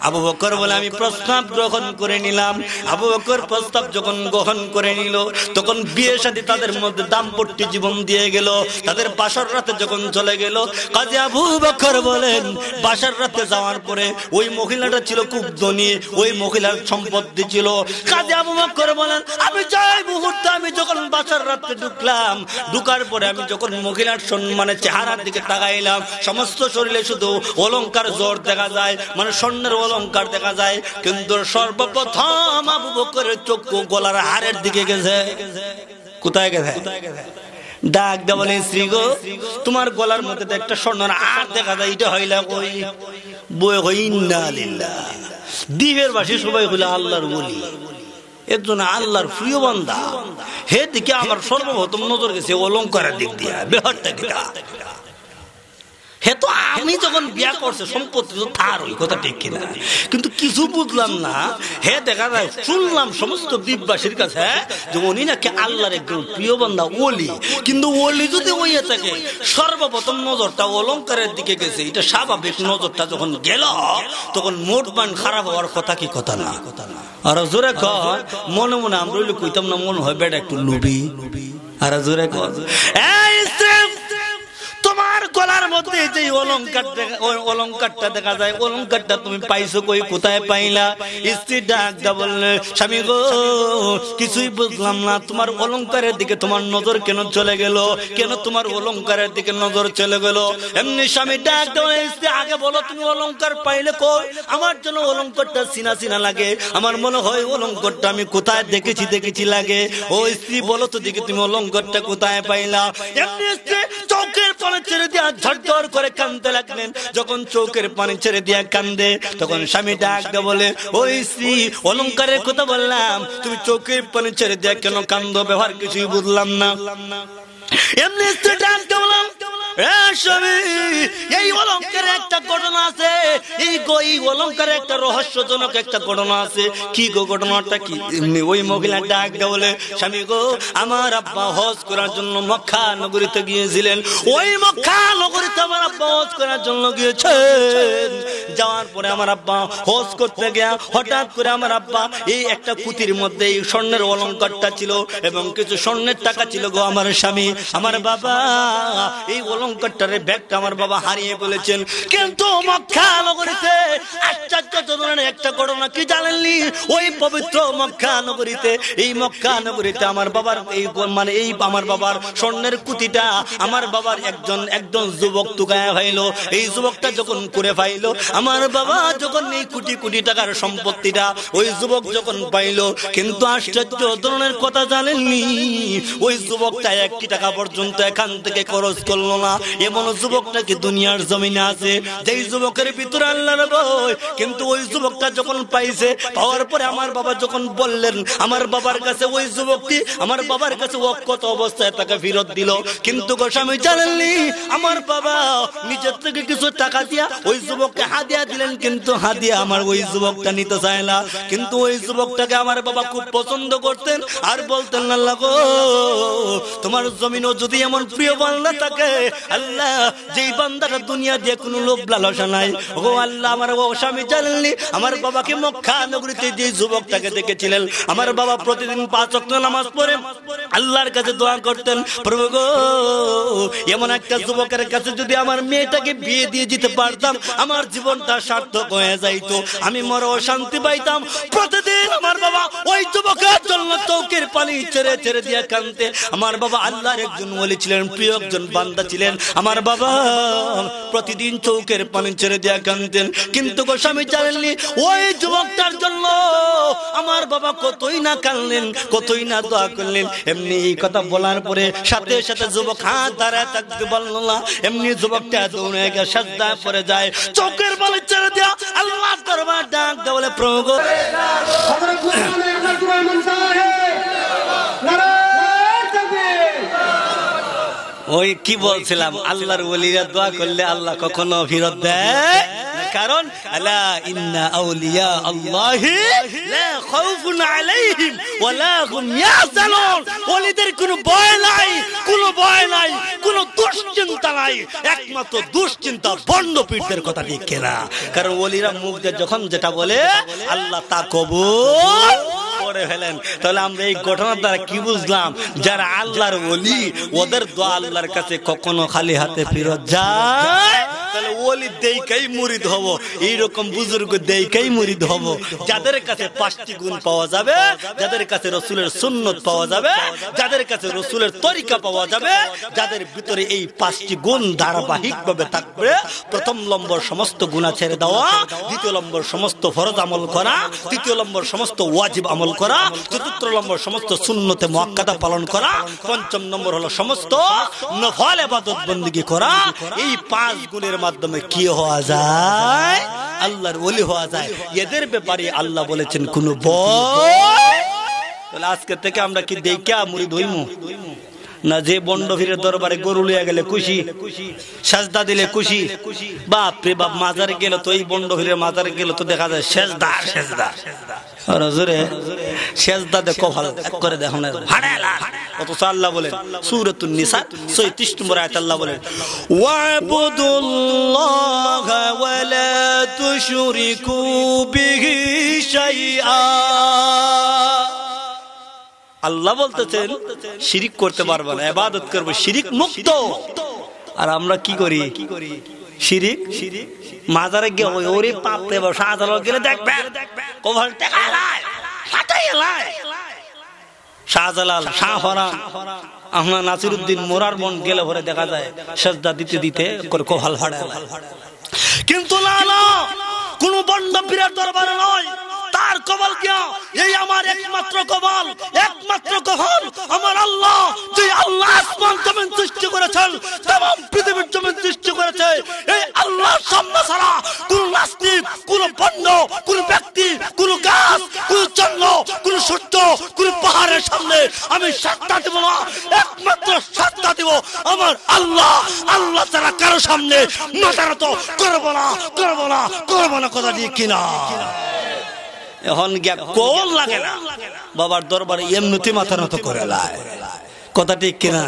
আবু বকর বলে, আমি প্রস্তাব গ্রহণ করে নিলাম। আবু বকর প্রস্তাব যখন গ্রহণ করে নিল, তখন বিয়ে সাথে তাদের মধ্যে দাম্পত্য জীবন দিয়ে গেল। তাদের বাসার রাতে যখন চলে গেল, কাজে আবু বকর বলেন, বাসার রাতে যাওয়ার পরে ওই মহিলাটা ছিল খুব ধনী, ওই মহিলার সম্পত্তি ছিল। কাজে আবু বকর বলেন, আমি যাই মুহূর্তে আমি যখন বাসার রাতে ঢুকলাম, ঢুকার পরে আমি যখন মহিলার সম্মানে চেহারার দিকে তাকাইলাম, সমস্ত শরীরে শুধু অলংকার জোর দেখা যায় মানে স্বর্ণের অলংকার দেখা যায়, কিন্তু সর্বপ্রথম আবু বকরের চক্ষু গলার হারের দিকে গেছে কোথায় গেছে। কোথায় গেছে? ডাক দে বলে, শ্রী গো, তোমার গলার মধ্যে তো একটা স্বর্ণ আর দেখা যায়, এটা হইলা কই? বই হই না দ্বীপের বাসী সবাই হইলে আল্লাহর বলি এর জন্য আল্লাহর প্রিয় বান্দা। হে দিকে আমার সর্বপ্রথম নজর গেছে, অলঙ্কারের দিক দিয়া, বেহারটা কিটা। হে তো আমি যখন বিয়া করছে সম্পত্তি তো তার ওই কথা ঠিক কিনা। কিন্তু কিছু বুঝলাম না হে দেখা যায় শুনলাম সমস্ত দ্বীপবাসীর কাছে যে উনি নাকি আল্লাহর একজন প্রিয় বান্দা ওলি। কিন্তু ওলি যদি হইয়া থাকে সর্বপ্রথম নজরটা অলঙ্কারের দিকে গেছে। এটা স্বাভাবিক নজরটা যখন গেল তখন মোট মান খারাপ হওয়ার কথা কি কথা না? কথা না আর জোরে কয় মনে মনে আমরা কইতাম না মনে হয় বেটা একটু লুবি। আর জোরে স্ত্রী, তোমার গলার মধ্যে যে অলংকার দেখা অলংকারটা দেখা যায়, অলংকারটা তুমি পাইছো কই, কোথায় পাইলা? স্ত্রী ডাক দা বললে, স্বামী গো, কিছুই বুঝলাম না, তোমার অলংকারের দিকে তোমার নজর কেন চলে গেল? কেন তোমার অলংকারের দিকে নজর চলে গেল? এমনি স্বামী ডাক দা স্ত্রী, আগে বলো, তুমি অলংকার পাইলে কই? আমার জন্য অলংকারটা চিনা চিনা লাগে। আমার মনে হয় অলংকারটা আমি কোথায় দেখেছি দেখেছি লাগে। ও স্ত্রী, বলো তো দেখি তুমি অলংকারটা কোথায় পাইলা? এমনি স্ত্রী চৌকের পানি ছেড়ে দিয়া ঝরঝর করে কান্দতে লাগলেন। যখন চোখের পানি ছেড়ে দিয়া কান্দে তখন স্বামী ডাকতে বলে, ওই স্ত্রী, অলংকারের কথা বললাম। তুমি চোখের পানি ছেড়ে দিয়া কেন কান্দ ব্যবহার কিছুই বুঝলাম না। এমনি স্ত্রী ডাকতে বললাম অলঙ্কারে অলঙ্কারে আমার আব্বা হজ করার জন্য মক্কা নগরীতে গিয়েছিলেন ওই মক্কা নগরীতে আমার আব্বা হজ করার জন্য যাওয়ার পরে আমার আব্বা হজ করতে গিয়া হঠাৎ করে আমার আব্বা এই একটা কুতির মধ্যে এই স্বর্ণের অলংকারটা ছিল এবং কিছু স্বর্ণের টাকা ছিল গো আমার স্বামী আমার বাবা এই অলংকারটারে ব্যাগটা আমার বাবা হারিয়ে বলেছেন কিন্তু মক্কা নগরীতে আশ্চর্য ধরনের একটা ঘটনা কি জানেননি? ওই পবিত্র মক্কা নগরীতে, এই মক্কা নগরীতে আমার বাবার এই মানে এই আমার বাবার স্বর্ণের কুতিটা আমার বাবার একজন একজন যুবক তুকায় হইল। এই যুবকটা যখন করে পাইল, আমার বাবা যখন এই কোটি কোটি টাকার সম্পত্তিটা ওই যুবক যখন পাইল, কিন্তু আশ্চর্য ধরনের কথা জানেননি? ওই যুবকটা একটি টাকা পর্যন্ত এখান থেকে খরচ করল না। এমন যুবকটা কি দুনিয়ার জমিনে আছে, যেই যুবকের ভিতরে আল্লাহর ভয়। কিন্তু ওই যুবকটা যখন পাইছে, পাওয়ার পরে আমার বাবা যখন বললেন, আমার বাবার কাছে ওই যুবকটি, আমার বাবার কাছে অক্ষত অবস্থায় তাকে ফেরত দিল। কিন্তু গোস্বামী জানেননি? আমার বাবা নিজের থেকে কিছু টাকা দিয়া ওই যুবককে হাদিয়া দিলেন, কিন্তু হাদিয়া আমার ওই যুবকটা নিতে চায় না। কিন্তু ওই যুবকটাকে আমার বাবা খুব পছন্দ করতেন আর বলতেন না গো, তোমার জমিনও যদি এমন প্রিয় বান্দা থাকে আল্লাহ, যেই বান্দাটা দুনিয়া দিয়ে কোনো লোভ লালসা নাই। ও আল্লাহ, আমার ও স্বামী জানেননি আমার বাবাকে মক্কা নগরীতে যে যুবকটাকে দেখেছিলেন। আমার বাবা প্রতিদিন পাঁচ ওয়াক্ত নামাজ পড়ে, আল্লাহর কাছে দোয়া করতেন, প্রভু গো, এমন একটা যুবকের কাছে যদি আমার মেয়েটাকে বিয়ে দিয়ে দিতে পারতাম, আমার জীবনটা সার্থক হয়ে যাইতো। আমি মর শান্তি পাইতাম। প্রতিদিন আমার বাবা ওই যুবকের জন্য চৌকের পানি ছেড়ে ছেড়ে দিয়ে কানতে আমার বাবা আল্লাহর একজন ওলি ছিলেন, প্রিয় একজন বান্দা ছিলেন। আমার বাবা প্রতিদিন চৌকের পানি ছেড়ে দিয়ে কানতেন কিন্তু গোস্বামী জানেননি, ওই যুবকটার জন্য আমার বাবা কতই না কানলেন কতই না দোয়া করলেন। এমনি এই কথা বলার পরে সাথে সাথে যুবক হাত দাঁড়ায় থাকতে পারল না। এমনি যুবকটা দৌড়ে গিয়ে সাজদা পরে যায়। চৌকের পানি ছেড়ে দিয়া আল্লাহ দরবার ডাক দেওয়া বলে, প্রভু ওই কি বলছিলাম? আল্লাহর ওলিরা দোয়া করলে আল্লাহ কখনো ফিরত দেয়? কারণ আলা ইন্না আউলিয়া আল্লাহি লা খাউফুন আলাইহিম ওয়ালা হুম ইয়াহজানুন। ওলিদের কোনো ভয় নাই কোনো ভয় নাই কোনো দুশ্চিন্তা নাই। একমাত্র দুশ্চিন্তা বন্ড কথা ঠিক কেনা? কারণ ওলিরা মুখ দিয়ে যখন যেটা বলে আল্লাহ তা কবুল করে ফেলেন। তাহলে আমরা এই ঘটনার দ্বারা কি বুঝলাম? যারা আল্লাহর ওলি, ওদের দোয়া আল্লাহর কাছে কখনো খালি হাতে ফেরত যায়? তাহলে ওলি দেইকাই মুরিদ হব। বুজুর্গ দেইকাই মুরিদ হব। যাদের কাছে পাঁচটি গুণ পাওয়া যাবে, যাদের কাছে রসুলের সুন্নত পাওয়া যাবে, যাদের কাছে রসুলের তরিকা পাওয়া যাবে, যাদের ভিতরে এই পাঁচটি গুণ ধারাবাহিক ভাবে থাকবে, প্রথম নম্বর সমস্ত গুণা ছেড়ে দেওয়া, দ্বিতীয় নম্বর সমস্ত ফরজ আমল করা, তৃতীয় নম্বর সমস্ত ওয়াজিব আমল করা, চতুর্থ নম্বর সমস্ত শূন্যতে মক্কাদা পালন করা, পঞ্চম নম্বর হলো সমস্ত নফল এবাদত বন্দিগি করা, এই পাঁচ গুণের মাধ্যমে কি হওয়া যায়? আল্লাহর ওলি হওয়া যায়। এদের ব্যাপারে আল্লাহ বলেছেন, কোন বয় আজকে থেকে আমরা কি দেখা মুড়ি ধইমু? না যে বন্ড ফিরে দরবারে গরু লিয়া গেলে খুশি, সেজদা দিলে খুশি বাপ রে বাপ, মাজারে গেলে তো এই বন্ড ফিরে মাজারে গেলে তো দেখা যায় সেজদা সেজদা। আর জোরে সেজদা দেখো ভালো করে দেখো না হাড়ালা অথচ আল্লাহ বলেন, সূরাতুন নিসা 36 নম্বর আয়াত আল্লাহ বলেন, ওয়াবুদুল্লাহ ওয়া লা তুশরিকু বিহি শাইআ। আল্লাহ বলতেছেন, শিরিক করতে পারব না, এবাদত করব, শিরিক মুক্ত। আর আমরা কি করি? শিরিক শিরিক? মাজারে গিয়ে ওরে গেলে শাহজালাল আমরা নাসিরুদ্দিন মোরার মন গেলে ভরে দেখা যায়, সেজদা দিতে দিতে করে কোভাল কিন্তু না কোন বন্ধ বিরাট দরবার নয়। তার কবল কে এই আমার একমাত্র কবল একমাত্র কবল আমার আল্লাহ যে আল্লাহ আসমান জমিন সৃষ্টি করেছেন तमाम পৃথিবীর জমিন সৃষ্টি করেছে এই আল্লাহ সামনে ছাড়া কোন নাস্তিক কোন বন্ড কোন ব্যক্তি কোন গাছ কোন চন্দ্র কোন সূর্য কোন পাহাড়ের সামনে আমি সাক্ষা দেব না একমাত্র সাক্ষা দেব আমার আল্লাহ আল্লাহ ছাড়া কারো সামনে নতারত করবো না করবো না করবো না কথা দিয়ে কিনা এখন গিয়া কোল লাগে না। বাবার দরবারে এমনিতে মাথা নত করে লাই কথা ঠিক কিনা?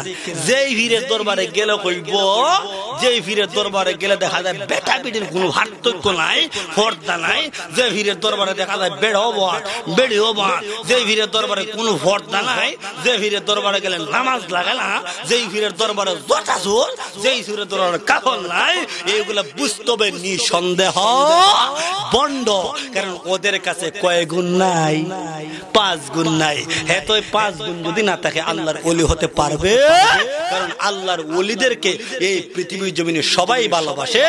যেই ভিড়ের দরবারে গেলে কইব যেই ভিড়ের দরবারে গেলে দেখা যায় বেটা বেটির কোনো পার্থক্য নাই পর্দা নাই যে ভিড়ের দরবারে দেখা যায় বেড়াও বাট বেড়িও বাট যে ভিড়ের দরবারে কোনো পর্দা নাই যে ভিড়ের দরবারে গেলে নামাজ লাগে না যেই ভিড়ের দরবারে জটা জোর যেই ভিড়ের দরবারে কাপড় নাই এইগুলা বুঝতে হবে নিঃসন্দেহ বন্ড কারণ ওদের কাছে কয় গুণ নাই পাঁচ গুণ নাই। হ্যাঁ তো পাঁচ গুণ যদি না থাকে আল্লাহর অলি হতে পারবে? কারণ আল্লাহর অলিদেরকে এই পৃথিবীর জমিনে সবাই ভালোবাসে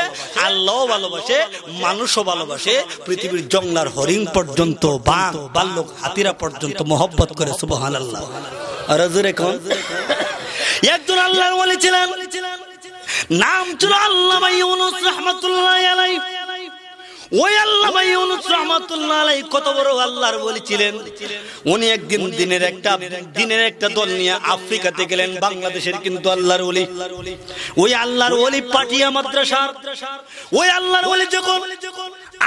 আল্লাহ ভালোবাসে, মানুষও ভালোবাসে, পৃথিবীর জংলার হরিণ পর্যন্ত, বাঘ বাল্যক হাতিরা পর্যন্ত মহব্বত করে সুবহান আল্লাহ আর জোরে একজন আল্লাহর ওলি ছিলেন। নাম ছিল আল্লাহ রাহমাতুল্লাহ ওই আল্লাহ ইউনুস রাহমাতুল্লাহ আলাই কত বড় আল্লাহর বলেছিলেন উনি একদিন দিনের একটা দিনের একটা দল নিয়ে আফ্রিকাতে গেলেন বাংলাদেশের কিন্তু আল্লাহর ওলি ওই আল্লাহর ওলি পাটিয়া মাদ্রাসার। ওই আল্লাহর ওলি যখন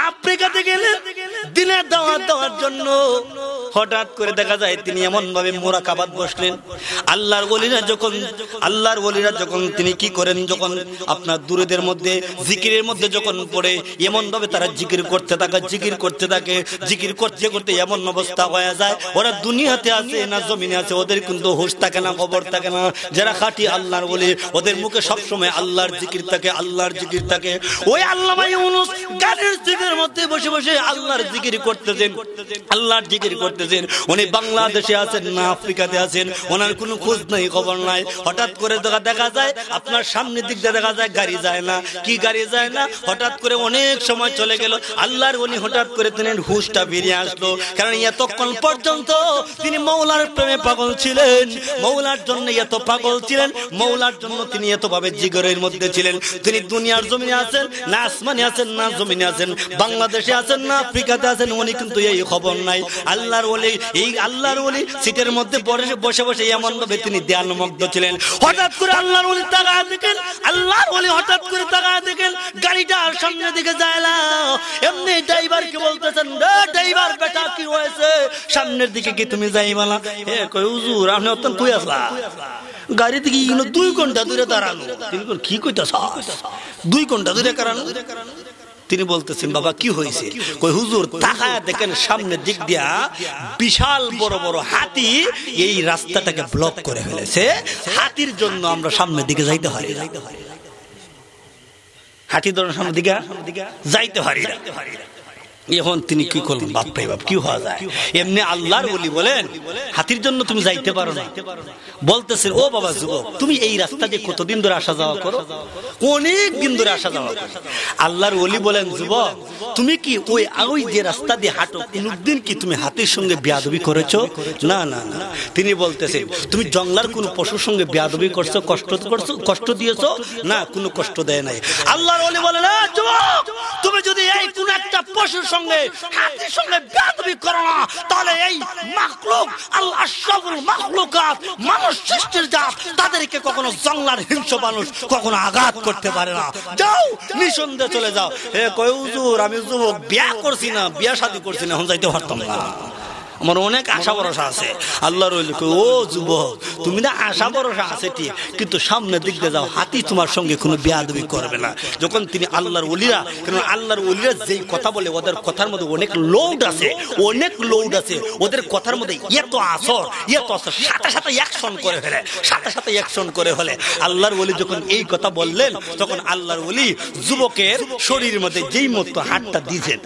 আফ্রিকাতে গেলেন, দিনের দাওয়াত দেওয়ার জন্য। হঠাৎ করে দেখা যায় তিনি এমন ভাবে মোরাকাবাদ বসলেন। আল্লাহর ওলিরা যখন, আল্লাহর ওলিরা যখন তিনি কি করেন, যখন আপনার দূরেদের মধ্যে, জিকিরের মধ্যে যখন পড়ে এমন ভাবে তারা জিকির করতে থাকে, জিকির করতে থাকে, জিকির করতে করতে এমন অবস্থা হয়ে যায়। ওরা দুনিয়াতে আছে না জমিনে আছে, ওদের কিন্তু হুশ থাকে না, খবর থাকে না। যারা খাটি আল্লাহর বলি ওদের মুখে সবসময় আল্লাহর জিকির থাকে, আল্লাহর জিকির থাকে। ওই আল্লাহ গানের জিকিরের মধ্যে বসে বসে আল্লাহর জিকির করতেছেন, আল্লাহর জিকির করতেছেন। উনি বাংলাদেশে আছেন না আফ্রিকাতে আছেন, ওনার কোনো খোঁজ নাই, খবর নাই। হঠাৎ করে দেখা যায়, আপনার সামনের দিক দিয়ে দেখা যায় গাড়ি যায় না। কি গাড়ি যায় না? হঠাৎ করে অনেক সময় চলে গেল। আল্লাহর উনি হঠাৎ করে তিনি হুশটা বেরিয়ে আসলো। কারণ এতক্ষণ পর্যন্ত তিনি মৌলার প্রেমে পাগল ছিলেন। মৌলার জন্য এত পাগল ছিলেন। মৌলার জন্য তিনি এত ভাবে জিগরের মধ্যে ছিলেন। তিনি দুনিয়ার জমিনে আছেন, না আসমানে আছেন, না জমিনে আছেন। বাংলাদেশে আছেন না, আফ্রিকাতে আছেন, উনি কিন্তু এই খবর নাই। আল্লাহর ওলি, এই আল্লাহর ওলি সিটের মধ্যে বসে বসে এমন ভাবে তিনি ধ্যানমগ্ন ছিলেন। হঠাৎ করে আল্লাহর ওলি তাকায় দেখেন, আল্লাহর ওলি হঠাৎ করে তাকায় দেখেন গাড়িটা আর সামনের দিকে যায় না। এমনি ড্রাইভার কি বলতেছেন, রে ড্রাইভার, বেটা, কি হয়েছে? সামনের দিকে কি তুমি যাইবা না? এ কই হুজুর, আপনি অত্যন্ত কই আসলা গাড়ি থেকে দুই ঘণ্টা দূরে দাঁড়ানো। কি কইতাছ দুই ঘণ্টা দূরে দাঁড়ানো? তিনি বলতেছেন, বাবা, কি হয়েছে? কই, হুজুর, তাকায় দেখেন সামনে দিক দিয়া বিশাল বড় বড় হাতি এই রাস্তাটাকে ব্লক করে ফেলেছে। হাতির জন্য আমরা সামনের দিকে যাইতে পারি হয় হাতি ধরনের সামনে দিকে যাইতে পারি। এখন তিনি কি করলেন? বাপ রে বাপ কি হওয়া যায়? এমনি আল্লাহর বলি বলেন হাতির জন্য তুমি যাইতে পারো না। বলতেছেন ও বাবা যুবক তুমি এই রাস্তা দিয়ে কতদিন ধরে আসা যাওয়া করো? অনেক দিন ধরে আসা যাওয়া করো। আল্লাহর ওলি বলেন যুবক তুমি কি ওই ওই যে রাস্তা দিয়ে হাঁটো কোনদিন কি তুমি হাতির সঙ্গে বেয়াদবি করেছ? না না না। তিনি বলতেছেন তুমি জঙ্গলার কোন পশুর সঙ্গে বেয়াদবি করছ কষ্ট করছ কষ্ট দিয়েছ? না কোনো কষ্ট দেয় নাই। আল্লাহর ওলি বলে না যুবক তুমি যদি এই কোন একটা পশুর সঙ্গে হাতির সঙ্গে। বেদবি করো না। তাহলে এই মাকলুক আল্লাহ সবুল মাখলুকাত মানুষ সৃষ্টির জাত তাদেরকে কখনো জঙ্গলার হিংস মানুষ কখনো আঘাত করতে পারে না। যাও নিঃসন্দেহে চলে যাও। হে কয় হুজুর আমি যুবক বিয়া করছি না বিয়া শাদী করছি না এখন যাইতে পারতাম না। আমার অনেক আশা ভরসা আছে। আল্লাহর ওলি কয়, ও যুবক তুমি না আশা ভরসা আছে ঠিক কিন্তু সামনের দিক দিয়ে যাও হাতি তোমার সঙ্গে কোনো বেয়াদবি করবে না। যখন তিনি আল্লাহর ওলিরা কারণ আল্লাহর ওলিরা যেই কথা বলে ওদের কথার মধ্যে অনেক লোড আছে অনেক লোড আছে। ওদের কথার মধ্যে এত আসর এত আসর সাথে সাথে অ্যাকশন করে ফেলে সাথে সাথে অ্যাকশন করে ফেলে। আল্লাহর ওলি যখন এই কথা বললেন তখন আল্লাহর ওলি যুবকের শরীরের মধ্যে যেই মতো হাতটা দিয়েছেন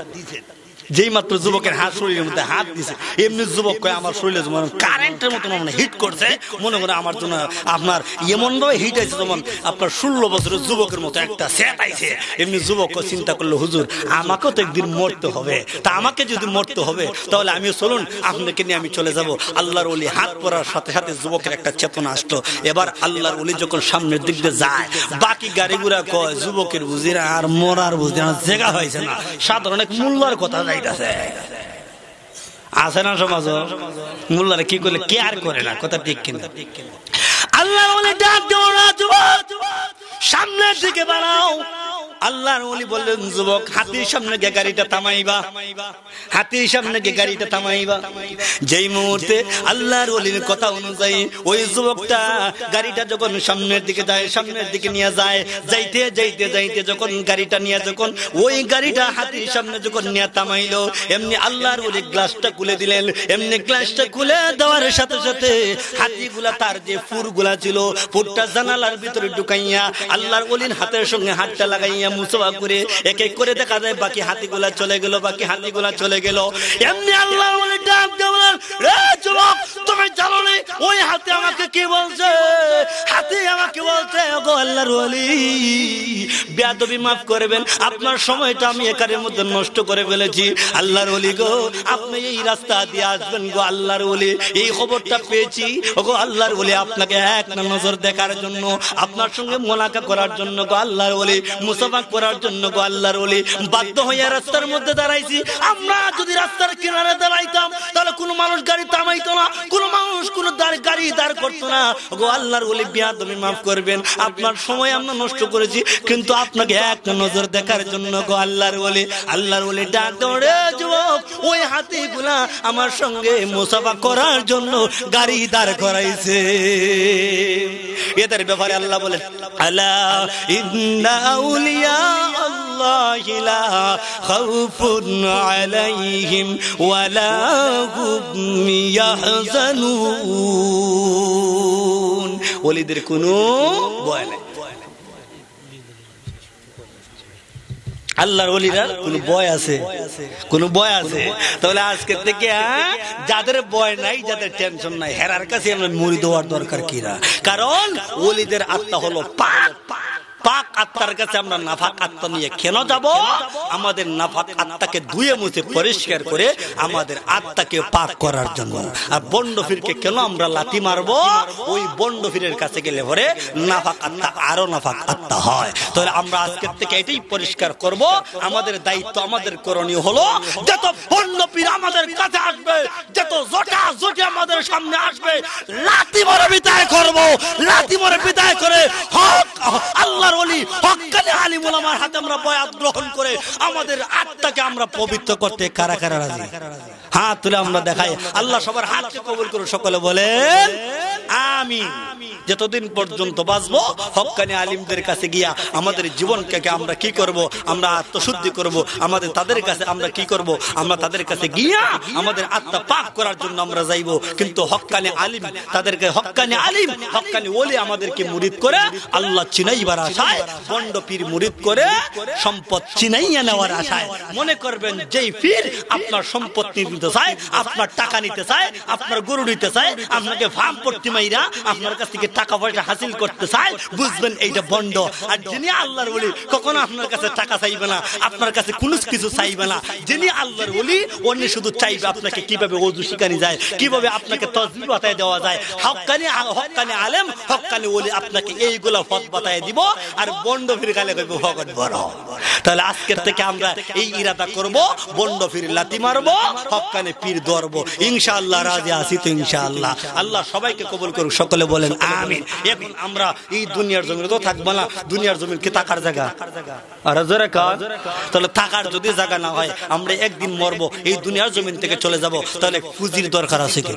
যেই মাত্র যুবকের হাত শরীরের মধ্যে হাত দিছে, এমনি যুবক কয়, আমার শরীরে যেমন কারেন্টের মতন মানে হিট করছে, মনে করে আমার জন্য আপনার এমন ভাবে হিট আছে যেমন আপনার ষোলো বছরের যুবকের মতো একটা সেট আইছে। এমনি যুবক চিন্তা করল হুজুর, আমাকেও তো একদিন মরতে হবে। তা আমাকে যদি মরতে হবে, তাহলে আমি চলুন আপনাকে নিয়ে আমি চলে যাব। আল্লাহর ওলি হাত পড়ার সাথে সাথে যুবকের একটা চেতনা আসলো। এবার আল্লাহর ওলি যখন সামনের দিক দিয়ে যায়, বাকি গাড়িগুলা কয়, যুবকের বুঝিরা আর মরার বুঝিরা জায়গা হয়েছে না। সাধারণ এক মূল্যর কথা আছে না সমাজ মোল্লারা কি করলে কেয়ার করে না? কথা ঠিক কিনা? আল্লাহ বলে, ডাক সামনের দিকে বাড়াও। আল্লাহর ওলি বললেন, যুবক, হাতির সামনে গিয়ে গাড়িটা থামাইবা। হাতির সামনে গিয়ে গাড়িটা থামাইবা। যেই মুহূর্তে আল্লাহর ওলির কথা অনুযায়ী ওই যুবকটা গাড়িটা যখন সামনের দিকে যায়, সামনের দিকে নিয়ে যায়, যাইতে যাইতে যাইতে যখন গাড়িটা নিয়ে যখন ওই গাড়িটা হাতির সামনে যখন নিয়ে থামাইলো, এমনি আল্লাহর ওলি গ্লাসটা খুলে দিলেন। এমনি গ্লাসটা খুলে দেওয়ার সাথে সাথে হাতিগুলা তার যে ফুরগুলা ছিল, ফুরটা জানালার ভিতরে ঢুকাইয়া আল্লাহর ওলির হাতের সঙ্গে হাতটা লাগাইয়া মুসবা করে এক এক করে দেখা যায় বাকি হাতিগুলা চলে গেল বাকি হাতিগুলা চলে গেল। এমনি আল্লাহর ওলি ডাক বলেন, "এ যুবক, তুমি জানো না ওই হাতে আমাকে কি বলছে? হাতি আমাকে বলছে গো আল্লাহর ওলি বেয়াদবি মাফ করবেন আপনার সময়টা আমি একারের মধ্যে নষ্ট করে ফেলেছি। আল্লাহর ওলি গো আপনি এই রাস্তা দিয়ে আসবেন গো আল্লাহর ওলি। এই খবরটা পেয়েছি গো আল্লাহর ওলি আপনাকে এক নজর দেখার জন্য আপনার সঙ্গে মোলাকা করার জন্য গো আল্লাহর ওলি। মুসাফা করার জন্য গো আল্লাহর ওলি। বাধ্য হইয়া রাস্তার মধ্যে দাঁড়াইছি। আমরা যদি রাস্তার কিনারে দাঁড়াইতাম, তাহলে কোনো মানুষ গাড়ি থামাইতো না, কোনো মানুষ কোনো গাড়ি দাঁড় করতো না। গো আল্লাহর ওলি বিয়া তুমি মাফ করবেন। আপনার সময় আমরা নষ্ট করেছি, কিন্তু আপনাকে এক নজর দেখার জন্য গো আল্লাহর ওলি। আল্লাহর ওলি ডাক দৌড়ে, যুবক, ওই হাতিগুলা আমার সঙ্গে মুসাফা করার জন্য গাড়ি দাঁড় করাইছে। এদের ব্যাপারে আল্লাহ বলেন আল্লাহ ইন্না আউলিয়া الله لا خوف عليهم ولا هم يحزنون ওলিদের কোনো ভয় নাই আল্লাহর ওলিরা কোন বয় আছে কোন বয় আছে তাহলে আজকে থেকে হ্যাঁ, যাদের বয় নাই যাদের টেনশন নাই হেরার কাছে আমরা মুড়ি দেওয়ার দরকার কিনা কারণ ওলিদের আত্মা হলো পাক পাক আত্মার কাছে আমরা নাফাক আত্মা নিয়ে কেন যাব? আমাদের নাফাক আত্মাকে ধুয়ে মুছে পরিষ্কার করে আমাদের আত্মাকে পাক করার জন্য। আর বন্ডফিরকে কেন আমরা লাথি মারবো? ওই বন্ডফিরের কাছে গেলে পরে নাফাক আত্মা আরও নাফাক আত্মা হয়। তাহলে আমরা আজকের থেকে এটাই পরিষ্কার করব। আমাদের দায়িত্ব আমাদের করণীয় হলো, যত বন্ডপীর আমাদের কাছে আসবে, যত জটা জটি আমাদের সামনে আসবে, লাথি মরে বিদায় করব। লাথি মরে বিদায় করে হক আল্লাহর ওলি হক্কানি আলিম ওলামার হাতে আমরা বয়াত গ্রহণ করে আমাদের আত্মাকে আমরা পবিত্র করতে কারা কারা রাজি? হাত তুলে আমরা দেখাই। আল্লাহ সবার হাতকে কবুল করে সকলে বলেন আমি যতদিন পর্যন্ত বাঁচবো হক্কানি আলিমদের কাছে গিয়া আমাদের জীবনকে আমরা কি করব? আমরা আত্মশুদ্ধি করব। আমাদের তাদের কাছে আমরা কি করব? আমরা তাদের কাছে গিয়া আমাদের আত্মা পাক করার জন্য আমরা যাইব। কিন্তু হক্কানি আলিম, তাদেরকে হকানি আলিম, হকানি ওলি আমাদেরকে মুরিদ করে আল্লাহ চিনাইবার আশায়, বন্ড পীর মুরিদ করে সম্পদ চিনাইয়া নেওয়ার আশায়। মনে করবেন, যেই পীর আপনার সম্পত্তি নিতে চায়, আপনার টাকা নিতে চায়, আপনার গরু নিতে চায়, আপনাকে পট্টি মাইরা আপনার কাছ থেকে টাকা পয়সা হাসিল করতে চায়, বুঝবেন এইটা বন্ড। আর যিনি আল্লাহর বলি কখনো আপনার কাছে টাকা চাইবে না, আপনার কাছে কোনো কিছু চাইবে না। যিনি আল্লাহর বলি অন্য শুধু চাইবে আপনাকে কীভাবে অজু শিখানি যায়, কীভাবে আপনাকে তসবি বাতায় দেওয়া যায়। হকানি হকানি আলেম, হকানি ওলি আপনাকে এইগুলা পথ বাতায় দিব আর বন্ড ফিরে খালে কইব ভগত বড় তাহলে আজকের থেকে আমরা এই ইরাদা করব বন্ড ফির লাতি মারবো হকানে পীর ধরবো। ইনশাআল্লাহ রাজি আছি তো ইনশাআল্লাহ। আল্লাহ সবাইকে কবুল করুক সকলে বলেন আমিন। এখন আমরা এই দুনিয়ার জমিনে তো থাকব না দুনিয়ার জমিন কি থাকার জায়গা? আর জোরে কাজ তাহলে থাকার যদি জায়গা না হয় আমরা একদিন মরবো এই দুনিয়ার জমিন থেকে চলে যাব তাহলে পুঁজির দরকার আছে কি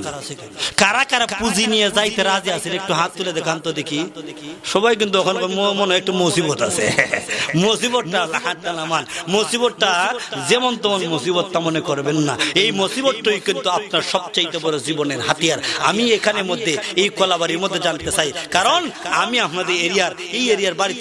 কারা কারা পুঁজি নিয়ে যাইতে রাজি আছেন একটু হাত তুলে দেখান তো দেখি। সবাই কিন্তু ওখানে মনে একটু মুসিবত আছে। মুসিবতটা মুসিবতটা যেমন তেমন মনে করবেন না, এই মুসিবতটাই কিন্তু আপনার বড় জীবনের হাতিয়ার। আমি এখানে মধ্যে, এই কলাবাড়ির মধ্যে জানতে চাই। কারণ আমি আপনাদের এরিয়ার, এই এরিয়ার বাড়ি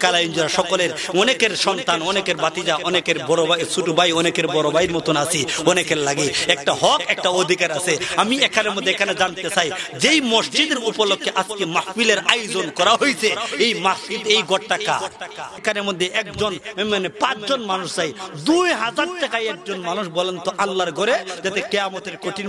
কালা ইঞ্জুরা সকলের, অনেকের সন্তান, অনেকের বাতিজা অনেকের বড় ভাই, ছোট ভাই, অনেকের বড় ভাইয়ের মতন আছি, অনেকের লাগে। একটা হক, একটা অধিকার আছে। আমি এখানের মধ্যে এখানে জানতে চাই, যেই মসজিদের উপলক্ষে আজকে মাহফিলের আয়োজন করা হয়েছে, এই মাহফিল এই গড়টাকা এখানের মধ্যে একজন মানে পাঁচজন মানুষ চাই। দুই হাজার টাকায় একজন মানুষ বলেন তো আল্লাহর ঘরে যাতে কেয়ামতের কঠিন